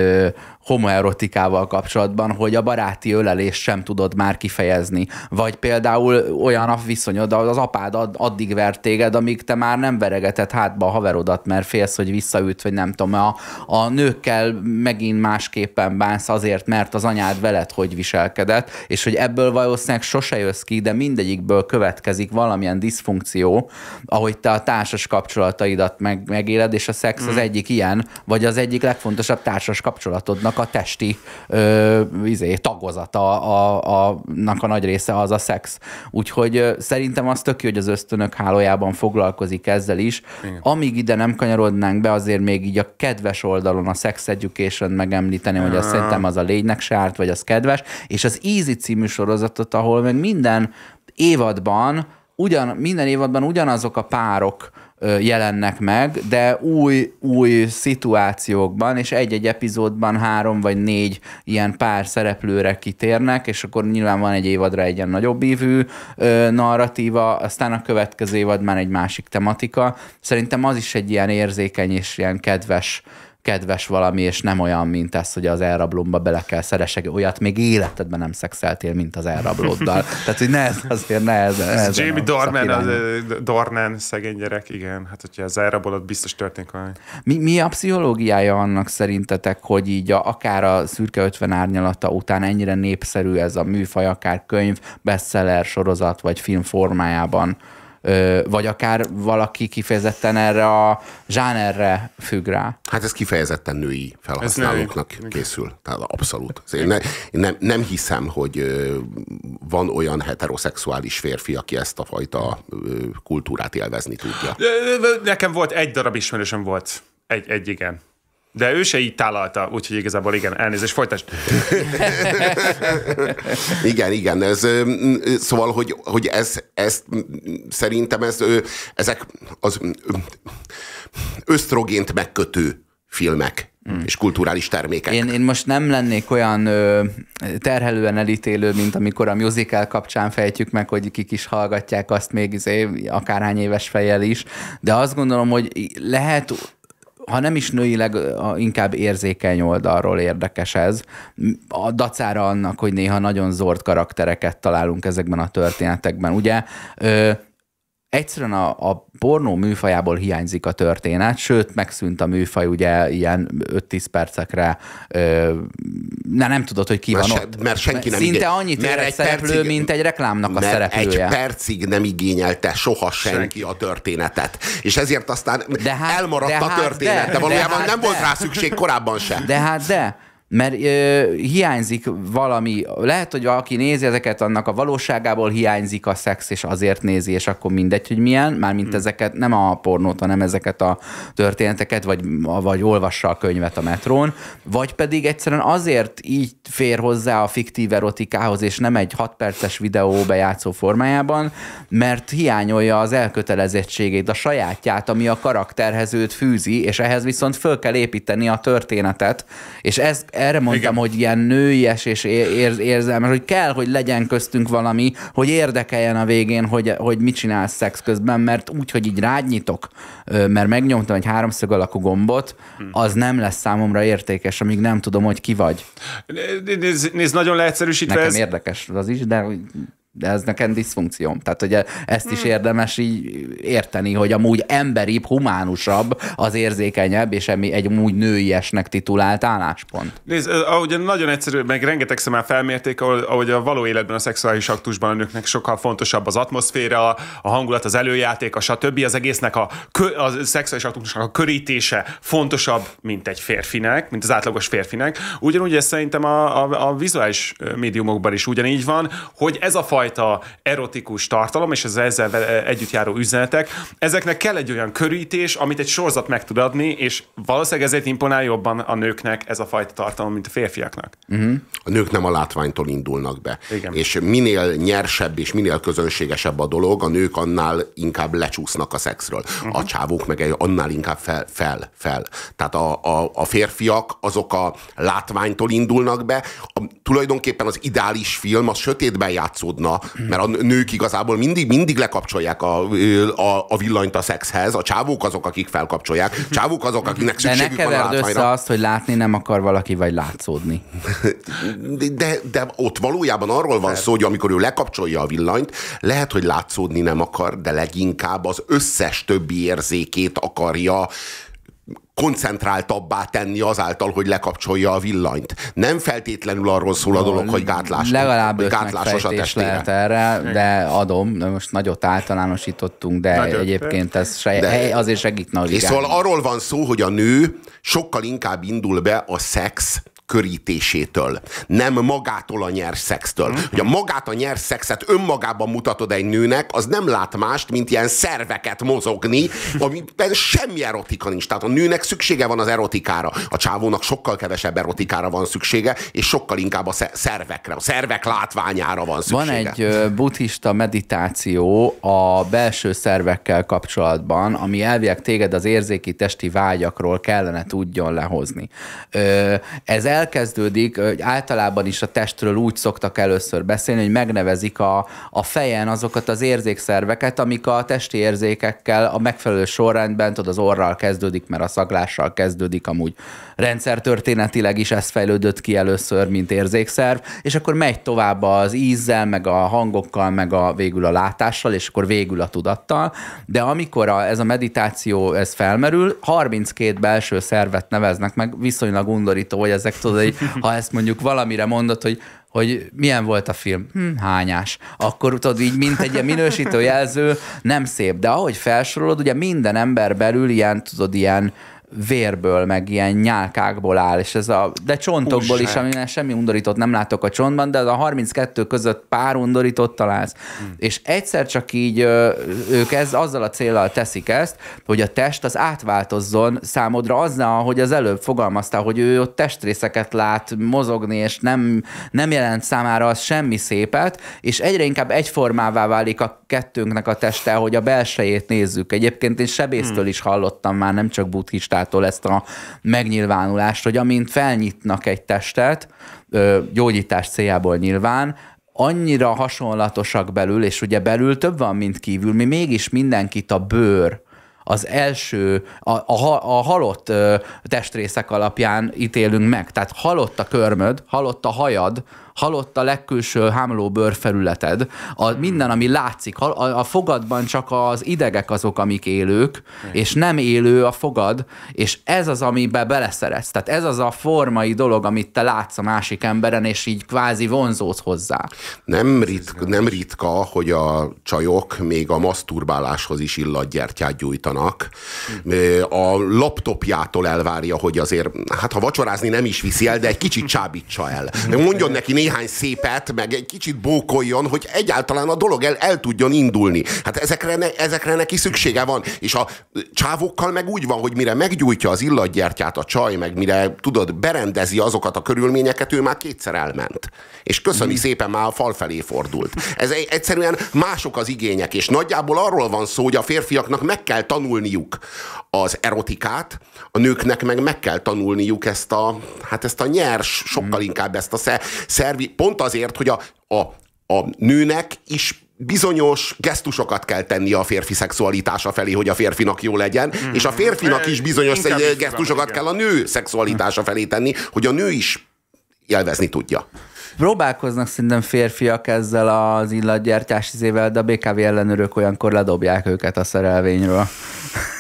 homoerotikával kapcsolatban, hogy a baráti ölelést sem tudod már kifejezni. Vagy például olyan a viszonyod, az apád addig vert téged, amíg te már nem veregetett hátba a haverodat, mert félsz, hogy visszaüt, vagy nem tudom, a, a nőkkel megint másképpen bánsz azért, mert az anyád veled hogy viselkedett, és hogy ebből valószínűleg sose jössz ki, de mindegyikből következik valamilyen diszfunkció, ahogy te a társas kapcsolataidat meg, megéled, és a szex mm. az egyik ilyen, vagy az egyik legfontosabb társas kapcsolatodnak a testi ö, izé, tagozata a, a, a, a nagy része az a szex. Úgyhogy ö, szerintem az tök jó, hogy az ösztönök hálójában foglalkozik ezzel is. Igen. Amíg ide nem kanyarodnánk be, azért még így a kedves oldalon a Sex Education megemlíteni, hogy azt szerintem az a lénynek se árt, vagy az kedves, és az Easy című sorozatot, ahol meg minden évadban ugyan, minden évadban ugyanazok a párok jelennek meg, de új, új szituációkban, és egy-egy epizódban három vagy négy ilyen pár szereplőre kitérnek, és akkor nyilván van egy évadra egy ilyen nagyobb ívű narratíva, aztán a következő évad már egy másik tematika. Szerintem az is egy ilyen érzékeny és ilyen kedves kedves valami, és nem olyan, mint ez, hogy az elrablomba bele kell szeresek, olyat még életedben nem szexeltél, mint az elrablóddal. Tehát, hogy ne, azért ne ez. ez Jamie Dornan, az, Dornan, szegény gyerek, igen. Hát, hogyha az elrabolod, biztos történik valami. Mi, mi a pszichológiája annak szerintetek, hogy így a, akár a szürke 50 árnyalata után ennyire népszerű ez a műfaj, akár könyv, bestseller, sorozat vagy film formájában vagy akár valaki kifejezetten erre a zsánerre függ rá. Hát ez kifejezetten női felhasználóknak készül. Tehát abszolút. Én, ne, nem, nem hiszem, hogy van olyan heteroszexuális férfi, aki ezt a fajta kultúrát élvezni tudja. Nekem volt egy darab ismerősöm volt. Egy, egy igen. De ő se így tálalta, úgyhogy igazából igen, elnézést, folytasd. igen, igen, ez, szóval, hogy, hogy ez, ez szerintem ez, ezek az ösztrogént megkötő filmek hmm. és kulturális termékek. Én, én most nem lennék olyan ö, terhelően elítélő, mint amikor a musical kapcsán fejtjük meg, hogy kik is hallgatják azt még izé, akárhány éves fejjel is, de azt gondolom, hogy lehet ha nem is nőileg, inkább érzékeny oldalról érdekes ez. A dacára annak, hogy néha nagyon zord karaktereket találunk ezekben a történetekben. Ugye egyszerűen a, a pornó műfajából hiányzik a történet, sőt, megszűnt a műfaj ugye ilyen 5-10 percekre, ö, ne, nem tudod, hogy ki mert van se, ott. Mert senki nem Szinte igény... annyit mert egy szereplő, percig, mint egy reklámnak a szereplője. egy percig nem igényelte soha senki, senki a történetet. És ezért aztán de hát, elmaradt de a hát történet, de, de valójában de hát nem de. volt rá szükség korábban sem. De hát de mert ö, hiányzik valami, lehet, hogy valaki nézi ezeket, annak a valóságából hiányzik a szex, és azért nézi, és akkor mindegy, hogy milyen, mármint hmm. ezeket, nem a pornót, hanem ezeket a történeteket, vagy, vagy olvassa a könyvet a metrón, vagy pedig egyszerűen azért így fér hozzá a fiktív erotikához, és nem egy 6 perces videó bejátszó formájában, mert hiányolja az elkötelezettségét, a sajátját, ami a karakterhez őt fűzi, és ehhez viszont föl kell építeni a történetet, és ez erre mondtam, Igen. hogy ilyen nőies és ér, érzelmes, hogy kell, hogy legyen köztünk valami, hogy érdekeljen a végén, hogy, hogy mit csinálsz szex közben, mert úgy, hogy így rádnyitok, mert megnyomtam egy háromszög alakú gombot, hmm. az nem lesz számomra értékes, amíg nem tudom, hogy ki vagy. Nézd, nézd nagyon leegyszerűsítve Nekem ez... érdekes az is, de de ez nekem diszfunkcióm. Tehát, hogy ezt is hmm. érdemes így érteni, hogy amúgy emberibb, humánusabb, az érzékenyebb, és egy úgy nőiesnek titulált álláspont. Nézd, ahogy nagyon egyszerű, meg rengeteg már felmérték, ahogy a való életben a szexuális aktusban a nőknek sokkal fontosabb az atmoszféra, a hangulat, az előjáték, a stb. Az egésznek a, a szexuális aktusnak a körítése fontosabb, mint egy férfinek, mint az átlagos férfinek. Ugyanúgy ez szerintem a, a, a vizuális médiumokban is ugyanígy van, hogy ez a fajta fajta erotikus tartalom, és az ezzel együtt járó üzenetek, ezeknek kell egy olyan körítés, amit egy sorozat meg tud adni, és valószínűleg ezért imponál jobban a nőknek ez a fajta tartalom, mint a férfiaknak. Uh-huh. A nők nem a látványtól indulnak be. Igen. És minél nyersebb és minél közönségesebb a dolog, a nők annál inkább lecsúsznak a szexről. Uh-huh. A csávók meg annál inkább fel, fel, fel. Tehát a, a, a férfiak azok a látványtól indulnak be. A, tulajdonképpen az ideális film az sötétben játszódna, mert a nők igazából mindig, mindig lekapcsolják a, a, a villanyt a szexhez, a csávók azok, akik felkapcsolják, csávók azok, akiknek szükségük van a össze azt, hogy látni nem akar valaki, vagy látszódni. De, de ott valójában arról van szó, hogy amikor ő lekapcsolja a villanyt, lehet, hogy látszódni nem akar, de leginkább az összes többi érzékét akarja koncentráltabbá tenni azáltal, hogy lekapcsolja a villanyt. Nem feltétlenül arról szól a dolog, hogy gátlás. Legalább öt gátlásos a lehet erre, de adom, de most nagyot általánosítottunk, de Nagyon. egyébként ez se, de, azért segít navigálni. És szóval arról van szó, hogy a nő sokkal inkább indul be a szex körítésétől, nem magától a nyers szextől. Mm. Hogy a magát a nyers szexet önmagában mutatod egy nőnek, az nem lát mást, mint ilyen szerveket mozogni, amiben semmi erotika nincs. Tehát a nőnek szüksége van az erotikára. A csávónak sokkal kevesebb erotikára van szüksége, és sokkal inkább a szervekre, a szervek látványára van szüksége. Van egy buddhista meditáció a belső szervekkel kapcsolatban, ami elvileg téged az érzéki testi vágyakról kellene tudjon lehozni. Ez elkezdődik, hogy általában is a testről úgy szoktak először beszélni, hogy megnevezik a, a fejen azokat az érzékszerveket, amik a testi érzékekkel a megfelelő sorrendben, tudod, az orral kezdődik, mert a szaglással kezdődik, amúgy rendszertörténetileg is ez fejlődött ki először, mint érzékszerv, és akkor megy tovább az ízzel, meg a hangokkal, meg a végül a látással, és akkor végül a tudattal, de amikor a, ez a meditáció ez felmerül, 32 belső szervet neveznek meg, viszonylag undorító, hogy ezek tudod, hogy ha ezt mondjuk valamire mondod, hogy hogy milyen volt a film, hm, hányás. Akkor tudod, így mint egy ilyen minősítő jelző, nem szép, de ahogy felsorolod, ugye minden ember belül ilyen, tudod, ilyen vérből, meg ilyen nyálkákból áll, és ez a, de csontokból Újság. is, ami semmi undorított nem látok a csontban, de a 32 között pár undorított találsz. Hmm. És egyszer csak így ők ez, azzal a célral teszik ezt, hogy a test az átváltozzon számodra azzal, hogy az előbb fogalmaztál, hogy ő ott testrészeket lát mozogni, és nem, nem jelent számára az semmi szépet, és egyre inkább egyformává válik a kettőnknek a teste, hogy a belsejét nézzük. Egyébként én sebésztől hmm. is hallottam már, nem csak buddhistát, Arisztától ezt a megnyilvánulást, hogy amint felnyitnak egy testet, gyógyítás céljából nyilván, annyira hasonlatosak belül, és ugye belül több van, mint kívül, mi mégis mindenkit a bőr, az első, a, a, a halott ö, testrészek alapján ítélünk meg. Tehát halott a körmöd, halott a hajad, halott a legkülső hámló bőrfelületed, a, minden, ami látszik, a, a fogadban csak az idegek azok, amik élők, és nem élő a fogad, és ez az, amiben beleszeretsz. Tehát ez az a formai dolog, amit te látsz a másik emberen, és így kvázi vonzódsz hozzá. Nem, ritka, nem ritka, hogy a csajok még a maszturbáláshoz is illatgyertyát gyújtanak. A laptopjától elvárja, hogy azért, hát ha vacsorázni nem is viszi el, de egy kicsit csábítsa el. Mondjon neki néhány szépet, meg egy kicsit bókoljon, hogy egyáltalán a dolog el, el tudjon indulni. Hát ezekre, ne, ezekre neki szüksége van. És a csávokkal meg úgy van, hogy mire meggyújtja az illatgyertyát a csaj, meg mire, tudod, berendezi azokat a körülményeket, ő már kétszer elment. És köszöni mm. szépen már a fal felé fordult. Ez egyszerűen mások az igények, és nagyjából arról van szó, hogy a férfiaknak meg kell tanulniuk az erotikát, a nőknek meg meg kell tanulniuk ezt a, hát ezt a nyers, sokkal mm. inkább ezt a szervi, pont azért, hogy a, a, a nőnek is bizonyos gesztusokat kell tenni a férfi szexualitása felé, hogy a férfinak jó legyen, mm. és a férfinak is bizonyos gesztusokat kell a nő szexualitása felé tenni, hogy a nő is élvezni tudja. Próbálkoznak szerintem férfiak ezzel az illatgyártyás izével, de a BKV ellenőrök olyankor ledobják őket a szerelvényről.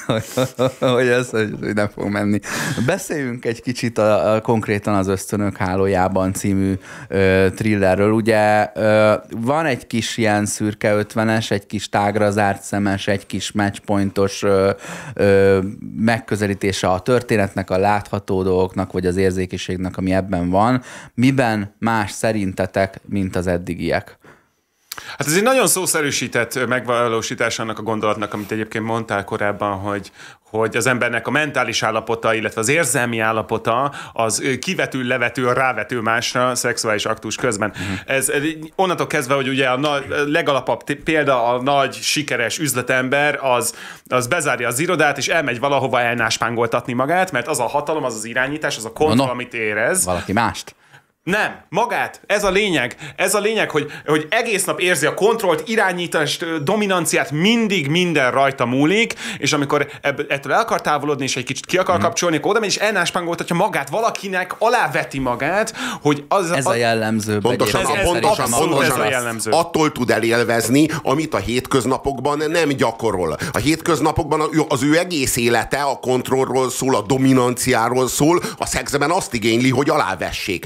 hogy ez hogy nem fog menni. Beszéljünk egy kicsit a, a, konkrétan az Ösztönök hálójában című ö, thrillerről. Ugye ö, van egy kis ilyen szürke ötvenes, egy kis tágra zárt szemes, egy kis matchpointos ö, ö, megközelítése a történetnek, a látható dolgoknak, vagy az érzékiségnek, ami ebben van. Miben más szerintetek, mint az eddigiek? Hát ez egy nagyon szószerűsített megvalósítás annak a gondolatnak, amit egyébként mondtál korábban, hogy, hogy az embernek a mentális állapota, illetve az érzelmi állapota az kivetül, levetül, rávetül másra szexuális aktus közben. Uh-huh. Ez onnantól kezdve, hogy ugye a nagy, legalapabb példa a nagy, sikeres üzletember, az, az bezárja az irodát, és elmegy valahova elnáspángoltatni magát, mert az a hatalom, az az irányítás, az a kontroll, no, no. amit érez. Valaki mást. Nem, magát. Ez a lényeg. Ez a lényeg, hogy, hogy egész nap érzi a kontrollt, irányítást, dominanciát, mindig minden rajta múlik, és amikor ebb, ettől el akar távolodni, és egy kicsit ki akar mm. kapcsolni, akkor oda megy, és elnáspangoltatja magát, valakinek aláveti magát, hogy az... Ez a, a jellemző. Pontosan, ez, ez, pontosan, pontosan ez a jellemző. Attól tud elélvezni, amit a hétköznapokban nem gyakorol. A hétköznapokban az ő egész élete a kontrollról szól, a dominanciáról szól, a szexben azt igényli, hogy alávessék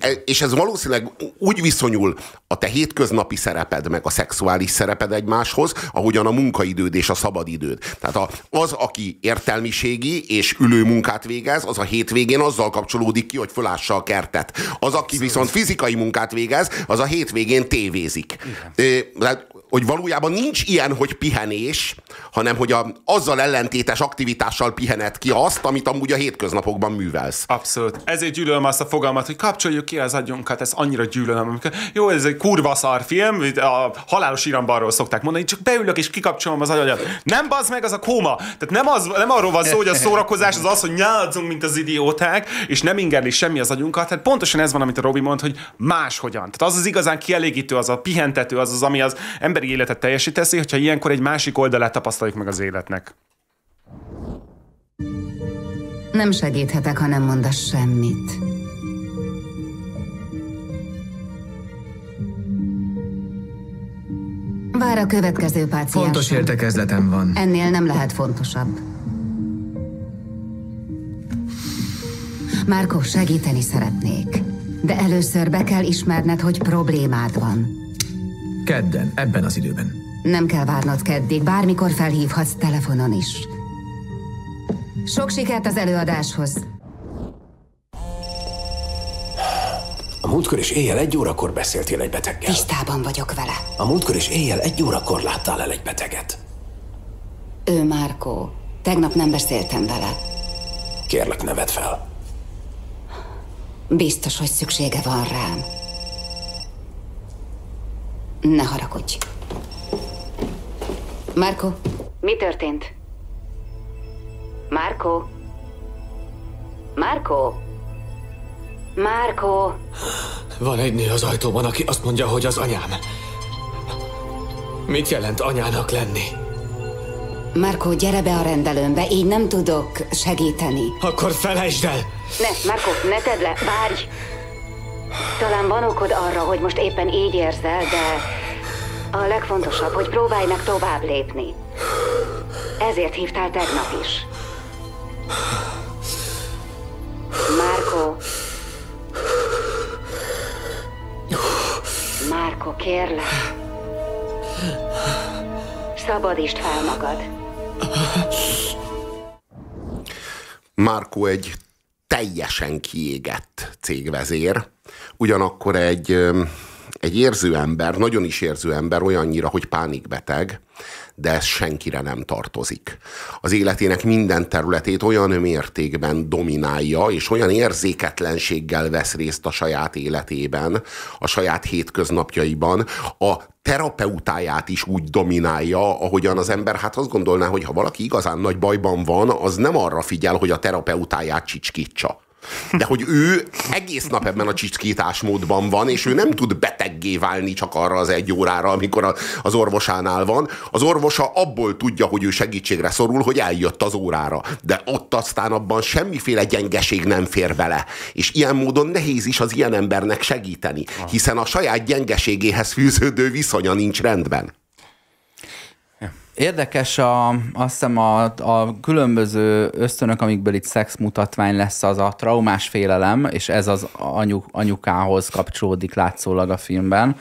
E, és ez valószínűleg úgy viszonyul a te hétköznapi szereped, meg a szexuális szereped egymáshoz, ahogyan a munkaidőd és a szabadidőd. Tehát az, aki értelmiségi és ülő munkát végez, az a hétvégén azzal kapcsolódik ki, hogy fölássa a kertet. Az, aki viszont fizikai munkát végez, az a hétvégén tévézik. Igen hogy valójában nincs ilyen, hogy pihenés, hanem hogy a, azzal ellentétes aktivitással pihenet ki azt, amit amúgy a hétköznapokban művelsz. Abszolút. Ezért gyűlölöm azt a fogalmat, hogy kapcsoljuk ki az agyunkat, ez annyira gyűlölöm. Amikor, jó, ez egy kurva szar film, a halálos irambarról szokták mondani, csak beülök és kikapcsolom az agyat. Nem bazd meg, az a kóma. Tehát nem, az, nem arról van szó, hogy a szórakozás az az, hogy nyáladzunk, mint az idióták, és nem ingerli semmi az agyunkat. Tehát pontosan ez van, amit a Robi mond, hogy máshogyan. Tehát az az igazán kielégítő, az a pihentető, az az, ami az ember emberi életet teljesíteszi, hogyha ilyenkor egy másik oldalát tapasztaljuk meg az életnek. Nem segíthetek, ha nem mondasz semmit. Vár a következő páciens. Fontos értekezletem van. Ennél nem lehet fontosabb. Márko, segíteni szeretnék. De először be kell ismerned, hogy problémád van. Kedden, ebben az időben. Nem kell várnod keddig, bármikor felhívhatsz telefonon is. Sok sikert az előadáshoz! Múltkor is éjjel egy órakor beszéltél egy beteggel. Tisztában vagyok vele. A múltkor is éjjel egy órakor láttál el egy beteget. Ő Márkó. Tegnap nem beszéltem vele. Kérlek, neved fel. Biztos, hogy szüksége van rám. Ne haragudj. Márko, mi történt? Márko? Márko? Márko? Van egy nő az ajtóban, aki azt mondja, hogy az anyám. Mit jelent anyának lenni? Márko, gyere be a rendelőmbe, így nem tudok segíteni. Akkor felejtsd el! Ne, Márko, ne tedd le, várj! Talán van okod arra, hogy most éppen így érzel, de a legfontosabb, hogy próbálj meg tovább lépni. Ezért hívtál tegnap is. Kérlek. Szabadítsd fel magad. Márko egy teljesen kiégett cégvezér, ugyanakkor egy, egy érző ember, nagyon is érző ember, olyannyira, hogy pánikbeteg, de ez senkire nem tartozik. Az életének minden területét olyan mértékben dominálja, és olyan érzéketlenséggel vesz részt a saját életében, a saját hétköznapjaiban, a terapeutáját is úgy dominálja, ahogyan az ember hát azt gondolná, hogy ha valaki igazán nagy bajban van, az nem arra figyel, hogy a terapeutáját csicskítsa de hogy ő egész nap ebben a csicskítás módban van, és ő nem tud beteggé válni csak arra az egy órára, amikor az orvosánál van. Az orvosa abból tudja, hogy ő segítségre szorul, hogy eljött az órára. De ott aztán abban semmiféle gyengeség nem fér bele. És ilyen módon nehéz is az ilyen embernek segíteni, hiszen a saját gyengeségéhez fűződő viszonya nincs rendben. Érdekes a, azt hiszem a, a különböző ösztönök, amikből itt szexmutatvány lesz, az a traumás félelem, és ez az anyu, anyukához kapcsolódik látszólag a filmben.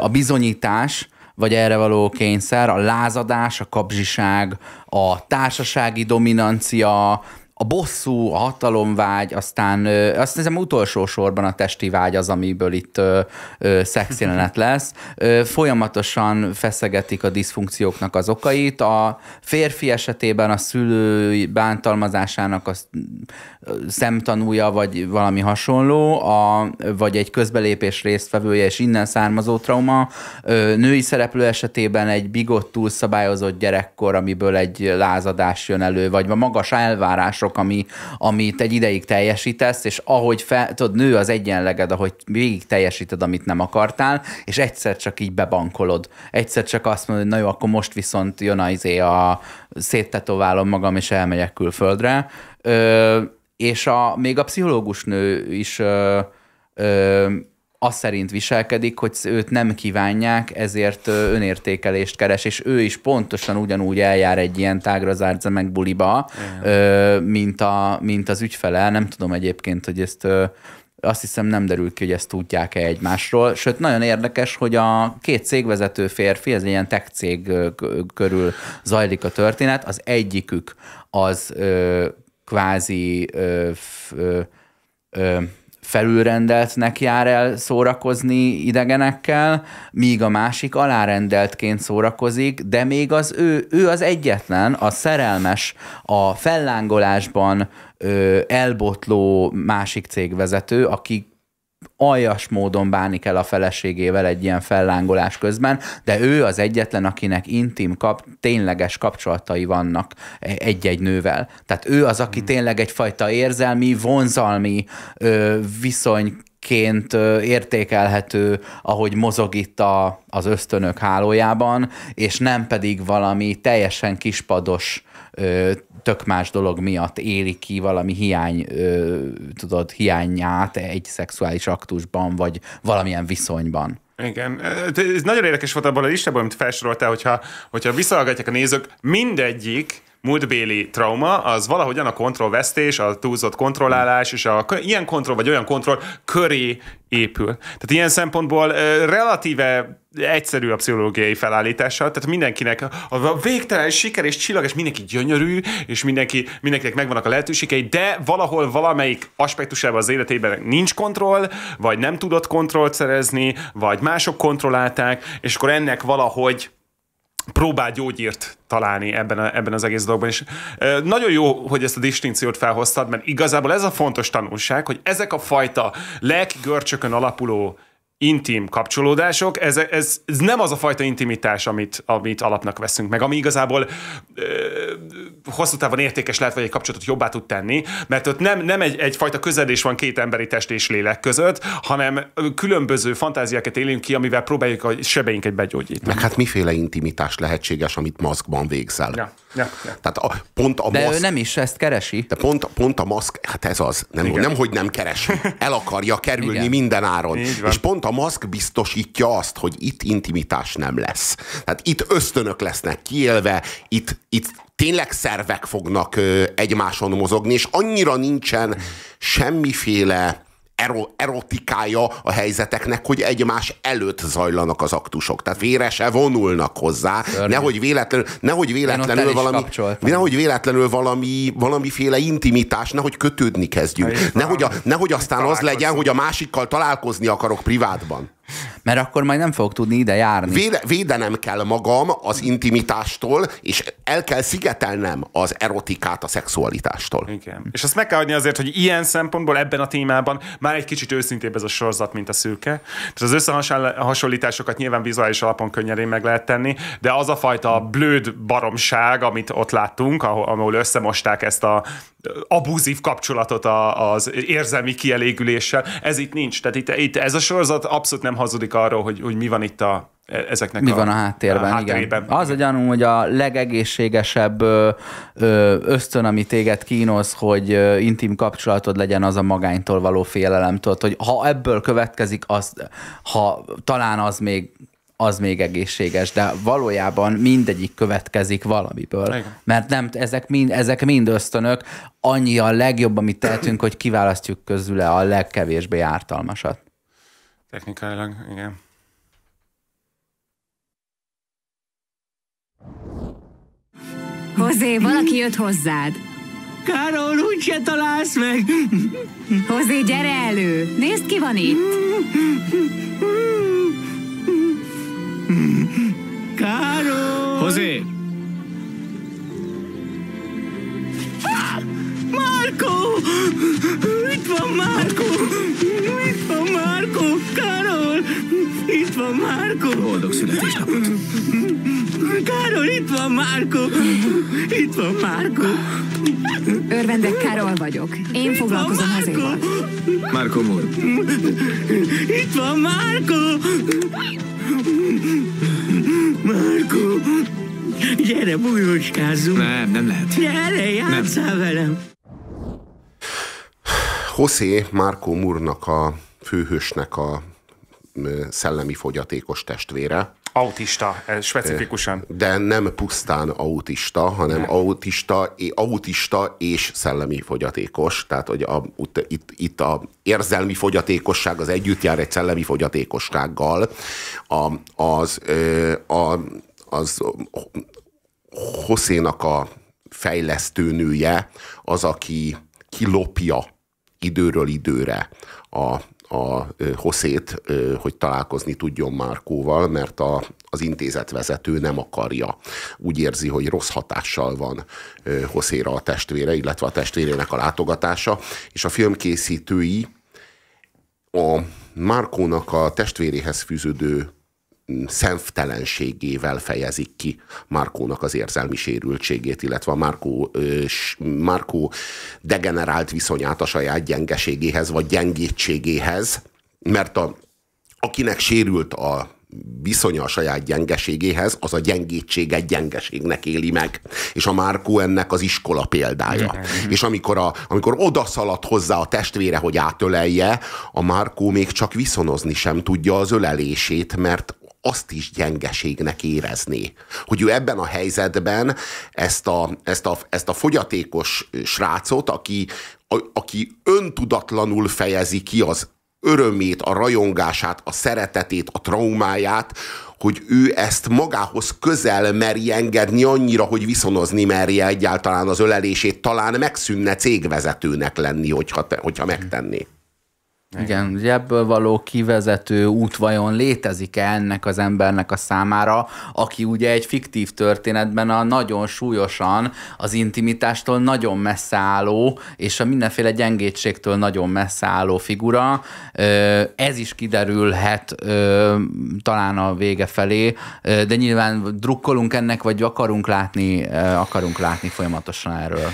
A bizonyítás, vagy erre való kényszer, a lázadás, a kapzsiság, a társasági dominancia, a bosszú, a hatalomvágy, aztán azt hiszem utolsó sorban a testi vágy az, amiből itt ö, ö, szexjelenet lesz. Ö, folyamatosan feszegetik a diszfunkcióknak az okait. A férfi esetében a szülő bántalmazásának a szemtanúja, vagy valami hasonló, a, vagy egy közbelépés résztvevője, és innen származó trauma. Ö, női szereplő esetében egy bigott túlszabályozott gyerekkor, amiből egy lázadás jön elő, vagy a magas elvárások mások, ami, amit egy ideig teljesítesz, és ahogy fel, tudod, nő az egyenleged, ahogy végig teljesíted, amit nem akartál, és egyszer csak így bebankolod. Egyszer csak azt mondod, hogy na jó, akkor most viszont jön az izé a széttetoválom magam, és elmegyek külföldre. Ö, és a, még a pszichológus nő is ö, ö, azt szerint viselkedik, hogy őt nem kívánják, ezért önértékelést keres, és ő is pontosan ugyanúgy eljár egy ilyen tágra zárt buliba, mint, a, mint az ügyfele. Nem tudom egyébként, hogy ezt azt hiszem nem derül ki, hogy ezt tudják-e egymásról. Sőt, nagyon érdekes, hogy a két cégvezető férfi, ez ilyen tech cég körül zajlik a történet, az egyikük az ö, kvázi ö, ö, ö, felülrendeltnek jár el szórakozni idegenekkel, míg a másik alárendeltként szórakozik, de még az ő, ő az egyetlen, a szerelmes, a fellángolásban ö, elbotló másik cégvezető, aki aljas módon bánik el a feleségével egy ilyen fellángolás közben, de ő az egyetlen, akinek intim, kap, tényleges kapcsolatai vannak egy-egy nővel. Tehát ő az, aki hmm. tényleg egyfajta érzelmi, vonzalmi ö, viszony ként értékelhető, ahogy mozog itt a, az ösztönök hálójában, és nem pedig valami teljesen kispados tök más dolog miatt éli ki valami hiány, tudod, hiányát egy szexuális aktusban, vagy valamilyen viszonyban. Igen, ez nagyon érdekes volt abban a listában, amit felsoroltál, hogyha, hogyha visszahallgatják a nézők, mindegyik múltbéli trauma, az valahogyan a kontrollvesztés, a túlzott kontrollálás, és a ilyen kontroll vagy olyan kontroll köré épül. Tehát ilyen szempontból relatíve egyszerű a pszichológiai felállítása, tehát mindenkinek a végtelen siker és csillag, és mindenki gyönyörű, és mindenki, mindenkinek megvannak a lehetőségei, de valahol valamelyik aspektusában az életében nincs kontroll, vagy nem tudott kontrollt szerezni, vagy mások kontrollálták, és akkor ennek valahogy próbál gyógyírt találni ebben, a, ebben az egész dologban. És nagyon jó, hogy ezt a distinkciót felhoztad, mert igazából ez a fontos tanulság, hogy ezek a fajta lelki görcsökön alapuló intim kapcsolódások, ez, ez, ez nem az a fajta intimitás, amit, amit alapnak veszünk meg, ami igazából ö, hosszú távon értékes lehet, vagy egy kapcsolatot jobbá tud tenni, mert ott nem, nem egy, egyfajta közeledés van két emberi test és lélek között, hanem különböző fantáziákat élünk ki, amivel próbáljuk a sebeinket begyógyítani. Meg hát miféle intimitás lehetséges, amit maszkban végzel. Ja. Ja, ja. Tehát a, pont a De maszk, ő nem is ezt keresi. De pont, pont a maszk, hát ez az, nem, nem hogy nem keresi, el akarja kerülni Igen. minden áron. És pont a maszk biztosítja azt, hogy itt intimitás nem lesz. Tehát itt ösztönök lesznek kiélve, itt, itt tényleg szervek fognak ö, egymáson mozogni, és annyira nincsen semmiféle ero, erotikája a helyzeteknek, hogy egymás előtt zajlanak az aktusok. Tehát vére se vonulnak hozzá, nehogy véletlenül, nehogy véletlenül valami, nehogy véletlenül valami, valamiféle intimitás, nehogy kötődni kezdjünk. Nehogy, a, nehogy aztán az legyen, hogy a másikkal találkozni akarok privátban. Mert akkor majd nem fogok tudni ide járni. Véde, védenem kell magam az intimitástól, és el kell szigetelnem az erotikát a szexualitástól. Igen. És azt meg kell adni azért, hogy ilyen szempontból ebben a témában már egy kicsit őszintébb ez a sorozat, mint a szőke. És az összehasonlításokat nyilván vizuális alapon könnyedén meg lehet tenni, de az a fajta blőd baromság, amit ott láttunk, ahol, ahol összemosták ezt a abúzív kapcsolatot a, az érzelmi kielégüléssel, ez itt nincs. Tehát itt, itt ez a sorozat abszolút nem hazudik arról, hogy, hogy mi van itt a, ezeknek Mi a, van a háttérben, a igen. Az a gyanúm, hogy a legegészségesebb ösztön, ami téged kínoz, hogy intim kapcsolatod legyen, az a magánytól való félelem. Tudod, hogy ha ebből következik, az, ha talán az még az még egészséges, de valójában mindegyik következik valamiből. Igen. Mert nem, ezek mind, ezek mind ösztönök, annyi a legjobb, amit tehetünk, hogy kiválasztjuk közüle a legkevésbé ártalmasat. Technikailag, igen. Hozé, valaki jött hozzád. Károl, úgyse találsz meg! Hozé, gyere elő! Nézd, ki van itt! Károl! Hozé! Márkó! Itt van Márkó! Itt van Márkó! Károl! Itt van Márkó! Boldog születésnapot! Károl, itt van Márkó! Itt van Márkó! Örvendek Károl vagyok. Én foglalkozom Hozéval. Márkó Mór. Itt van Márkó! Márkó! Gyere, bújóskázzunk! Nem, nem lehet. Gyere, játsszál velem! José Marco Murnak a főhősnek a szellemi fogyatékos testvére, Autista, ez specifikusan. de nem pusztán autista, hanem autista, é- autista és szellemi fogyatékos. Tehát, hogy a, itt, itt a érzelmi fogyatékosság az együtt jár egy szellemi fogyatékossággal. A, az, a, az Hosszénak a fejlesztőnője az, aki kilopja időről időre a, a ö, hogy találkozni tudjon Márkóval, mert a, az intézetvezető nem akarja. Úgy érzi, hogy rossz hatással van ö, Hosszéra a testvére, illetve a testvérének a látogatása, és a filmkészítői a Márkónak a testvéréhez fűződő szemtelenségével fejezik ki Márkónak az érzelmi sérültségét, illetve a s- Márkó degenerált viszonyát a saját gyengeségéhez, vagy gyengétségéhez, mert a, akinek sérült a viszonya a saját gyengeségéhez, az a gyengétséget gyengeségnek éli meg. És a Márkó ennek az iskola példája. És amikor, a, amikor odaszaladt hozzá a testvére, hogy átölelje, a Márkó még csak viszonozni sem tudja az ölelését, mert azt is gyengeségnek érezné. Hogy ő ebben a helyzetben ezt a, ezt a, ezt a fogyatékos srácot, aki, a, aki öntudatlanul fejezi ki az örömét, a rajongását, a szeretetét, a traumáját, hogy ő ezt magához közel meri engedni annyira, hogy viszonozni merje egyáltalán az ölelését, talán megszűnne cégvezetőnek lenni, hogyha, hogyha megtenné. Igen, ugye ebből való kivezető út vajon létezik-e ennek az embernek a számára, aki ugye egy fiktív történetben a nagyon súlyosan az intimitástól nagyon messze álló, és a mindenféle gyengétségtől nagyon messze álló figura. Ez is kiderülhet talán a vége felé, de nyilván drukkolunk ennek, vagy akarunk látni, akarunk látni folyamatosan erről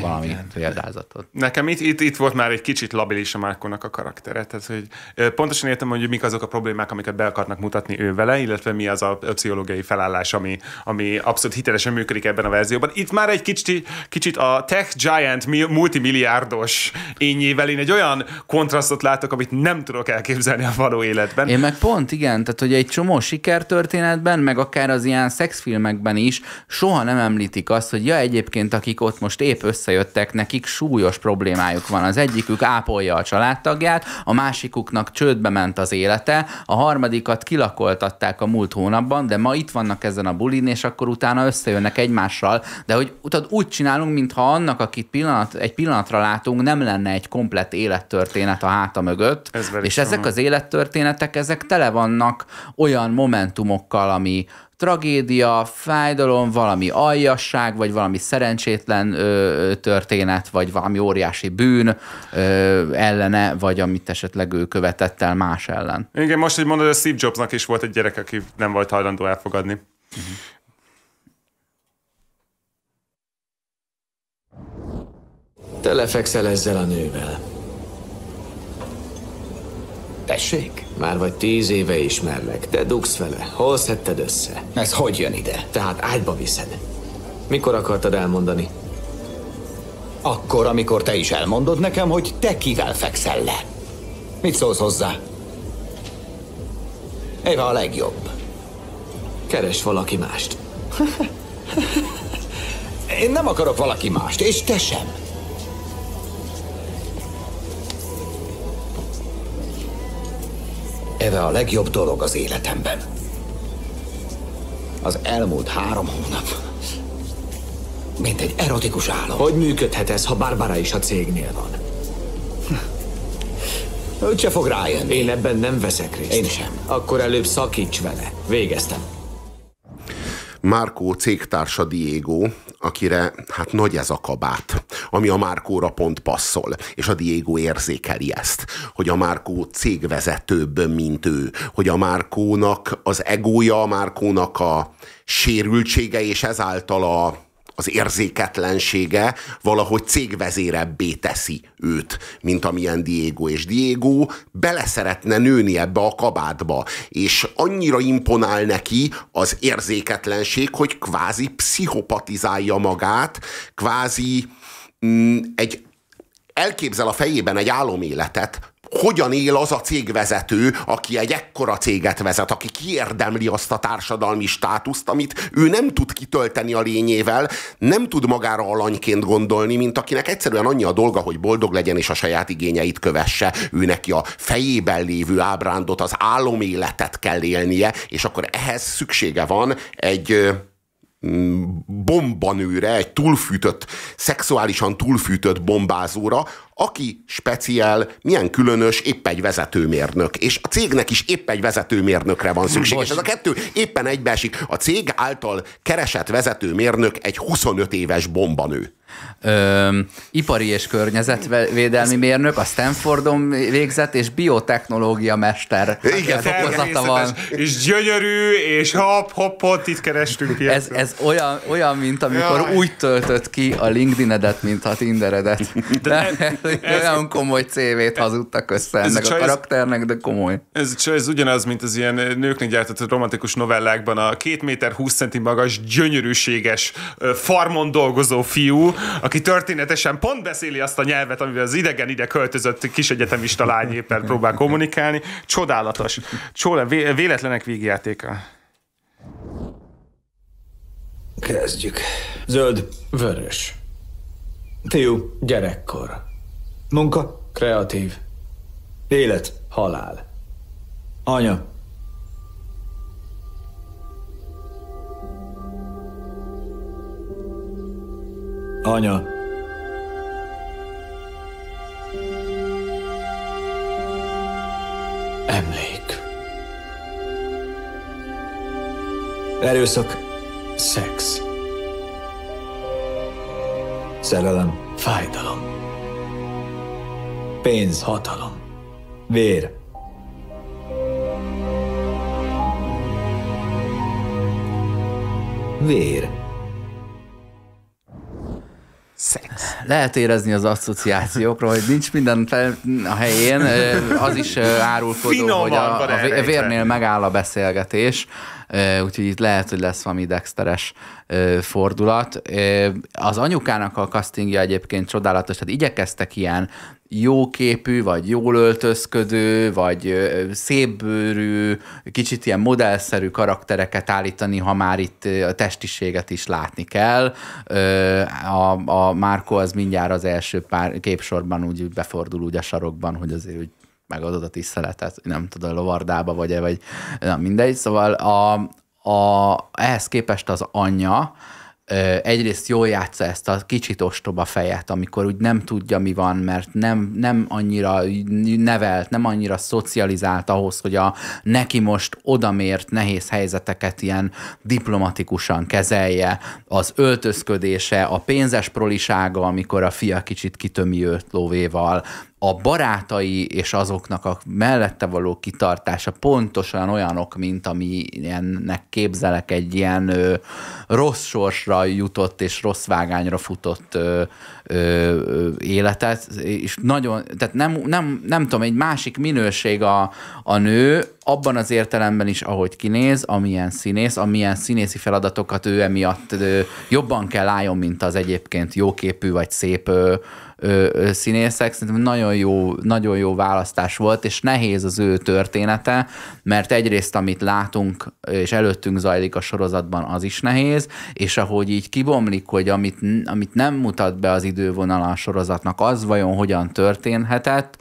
valami példázatot. Nekem itt, itt, itt volt már egy kicsit labilis a Márkonak a karakter karaktere. Tehát, hogy pontosan értem, hogy mik azok a problémák, amiket be akarnak mutatni ő vele, illetve mi az a pszichológiai felállás, ami, ami abszolút hitelesen működik ebben a verzióban. Itt már egy kicsit, kicsit a tech giant multimilliárdos ényével én egy olyan kontrasztot látok, amit nem tudok elképzelni a való életben. Én meg pont, igen, tehát hogy egy csomó sikertörténetben, meg akár az ilyen szexfilmekben is soha nem említik azt, hogy ja, egyébként akik ott most épp összejöttek, nekik súlyos problémájuk van. Az egyikük ápolja a családtagját, a másikuknak csődbe ment az élete, a harmadikat kilakoltatták a múlt hónapban, de ma itt vannak ezen a bulin, és akkor utána összejönnek egymással, de hogy tudod, úgy csinálunk, mintha annak, akit pillanat, egy pillanatra látunk, nem lenne egy komplett élettörténet a háta mögött, Ez és ezek az élettörténetek, ezek tele vannak olyan momentumokkal, ami tragédia, fájdalom, valami aljasság, vagy valami szerencsétlen ö, történet, vagy valami óriási bűn ö, ellene, vagy amit esetleg ő követett el más ellen. Igen, most, hogy mondod, hogy Steve Jobsnak is volt egy gyerek, aki nem volt hajlandó elfogadni. Uh-huh. Te lefekszel ezzel a nővel. Tessék? Már vagy tíz éve ismerlek. Te dugsz vele. Hol szedted össze? Ez hogy jön ide? Tehát ágyba viszed. Mikor akartad elmondani? Akkor, amikor te is elmondod nekem, hogy te kivel fekszel le. Mit szólsz hozzá? Éva a legjobb. Keres valaki mást. Én nem akarok valaki mást, és te sem. Eve a legjobb dolog az életemben. Az elmúlt három hónap. Mint egy erotikus álom. Hogy működhet ez, ha Barbara is a cégnél van? Úgyse fog rájönni. Én ebben nem veszek részt. Én sem. Akkor előbb szakíts vele. Végeztem. Márkó cégtársa Diego, akire hát nagy ez a kabát, ami a Márkóra pont passzol, és a Diego érzékeli ezt, hogy a Márkó cégvezetőbb, mint ő, hogy a Márkónak az egója, a Márkónak a sérültsége, és ezáltal a, az érzéketlensége valahogy cégvezérebbé teszi őt, mint amilyen Diego. És Diego bele szeretne nőni ebbe a kabátba, és annyira imponál neki az érzéketlenség, hogy kvázi pszichopatizálja magát, kvázi mm, egy elképzel a fejében egy áloméletet, hogyan él az a cégvezető, aki egy ekkora céget vezet, aki kiérdemli azt a társadalmi státuszt, amit ő nem tud kitölteni a lényével, nem tud magára alanyként gondolni, mint akinek egyszerűen annyi a dolga, hogy boldog legyen és a saját igényeit kövesse. Ő neki a fejében lévő ábrándot, az áloméletet kell élnie, és akkor ehhez szüksége van egy bombanőre, egy túlfűtött, szexuálisan túlfűtött bombázóra, aki speciál, milyen különös, épp egy vezetőmérnök. És a cégnek is épp egy vezetőmérnökre van szükség. És ez a kettő éppen egybeesik. A cég által keresett vezetőmérnök egy 25 éves bombanő ö, ipari és környezetvédelmi mérnök, a Stanfordon végzett, és biotechnológia mester Igen, fokozata van. És gyönyörű, és hopp, hopp, hopp, itt kerestünk ilyet. Ez, ez olyan, olyan, mint amikor Jaj. úgy töltött ki a LinkedIn-edet, mint a Tinderedet. De, Olyan komoly CV-t hazudtak össze Ez a ennek a csaj, ez- karakternek, de komoly. Ez, ez ugyanaz, mint az ilyen nőknek gyártott romantikus novellákban a két méter 20 centi magas, gyönyörűséges, farmon dolgozó fiú, aki történetesen pont beszéli azt a nyelvet, amivel az idegen ide költözött kis egyetemista lány éppen próbál kommunikálni. Csodálatos. Csóla, vé- véletlenek végjátéka. Kezdjük. Zöld. Vörös. Fiú. Gyerekkor. Munka. Kreatív. Élet. Halál. Anya. Anya. Emlék. Erőszak. Szex. Szerelem. Fájdalom. Pénz. Hatalom. Vér. Vér. Lehet érezni az asszociációkról, hogy nincs minden fel a helyén. Az is árulkodó, Finoman hogy a, a vérnél megáll a beszélgetés, úgyhogy itt lehet, hogy lesz valami dexteres fordulat. Az anyukának a castingja egyébként csodálatos, tehát igyekeztek ilyen jóképű, vagy jól öltözködő, vagy szépbőrű, kicsit ilyen modellszerű karaktereket állítani, ha már itt a testiséget is látni kell. A, a Márko az mindjárt az első pár képsorban úgy befordul úgy a sarokban, hogy azért megadod a tiszteletet, nem tudom, a lovardába vagy-e, vagy nem mindegy. Szóval a, a, ehhez képest az anyja, egyrészt jól játsza ezt a kicsit ostoba fejet, amikor úgy nem tudja, mi van, mert nem, nem annyira nevelt, nem annyira szocializált ahhoz, hogy a neki most odamért nehéz helyzeteket ilyen diplomatikusan kezelje, az öltözködése, a pénzes prolisága, amikor a fia kicsit kitömi őt lóvéval, a barátai és azoknak a mellette való kitartása pontosan olyanok, mint ami ilyennek képzelek egy ilyen ö, rossz sorsra jutott és rossz vágányra futott ö, ö, életet, és nagyon, tehát nem, nem, nem tudom, egy másik minőség a, a nő, abban az értelemben is, ahogy kinéz, amilyen színész, amilyen színészi feladatokat ő emiatt ö, jobban kell álljon, mint az egyébként jóképű vagy szép ö, színészek. Szerintem nagyon jó, nagyon jó választás volt, és nehéz az ő története, mert egyrészt, amit látunk, és előttünk zajlik a sorozatban, az is nehéz, és ahogy így kibomlik, hogy amit, amit nem mutat be az idővonala a sorozatnak, az vajon hogyan történhetett,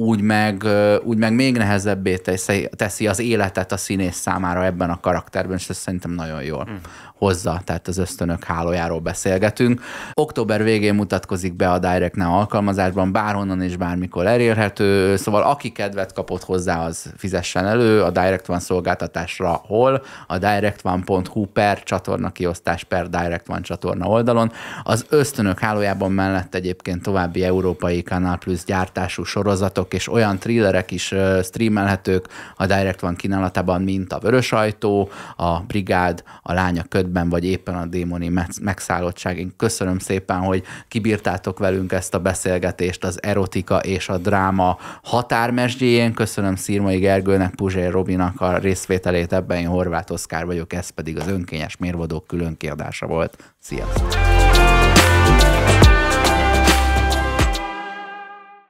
úgy meg, úgy meg még nehezebbé teszi, teszi az életet a színész számára ebben a karakterben, és ez szerintem nagyon jól Hm. Hozza, tehát az ösztönök hálójáról beszélgetünk. Október végén mutatkozik be a Direct Now alkalmazásban, bárhonnan és bármikor elérhető, szóval aki kedvet kapott hozzá, az fizessen elő a Direct One szolgáltatásra, hol a directone.hu per csatorna kiosztás per Direct One csatorna oldalon. Az ösztönök hálójában mellett egyébként további európai Kanal Plus gyártású sorozatok és olyan thrillerek is streamelhetők a Direct One kínálatában, mint a Vörös Ajtó, a Brigád, a Lánya Ködben, vagy éppen a Démoni Meg- Megszállottság. Én köszönöm szépen, hogy kibírtátok velünk ezt a beszélgetést az erotika és a dráma határmesdjéjén. Köszönöm Szirmai Gergőnek, Puzsér Robinak a részvételét ebben. Én Horváth Oszkár vagyok, ez pedig az önkényes mérvadók külön kiadása volt. Sziasztok!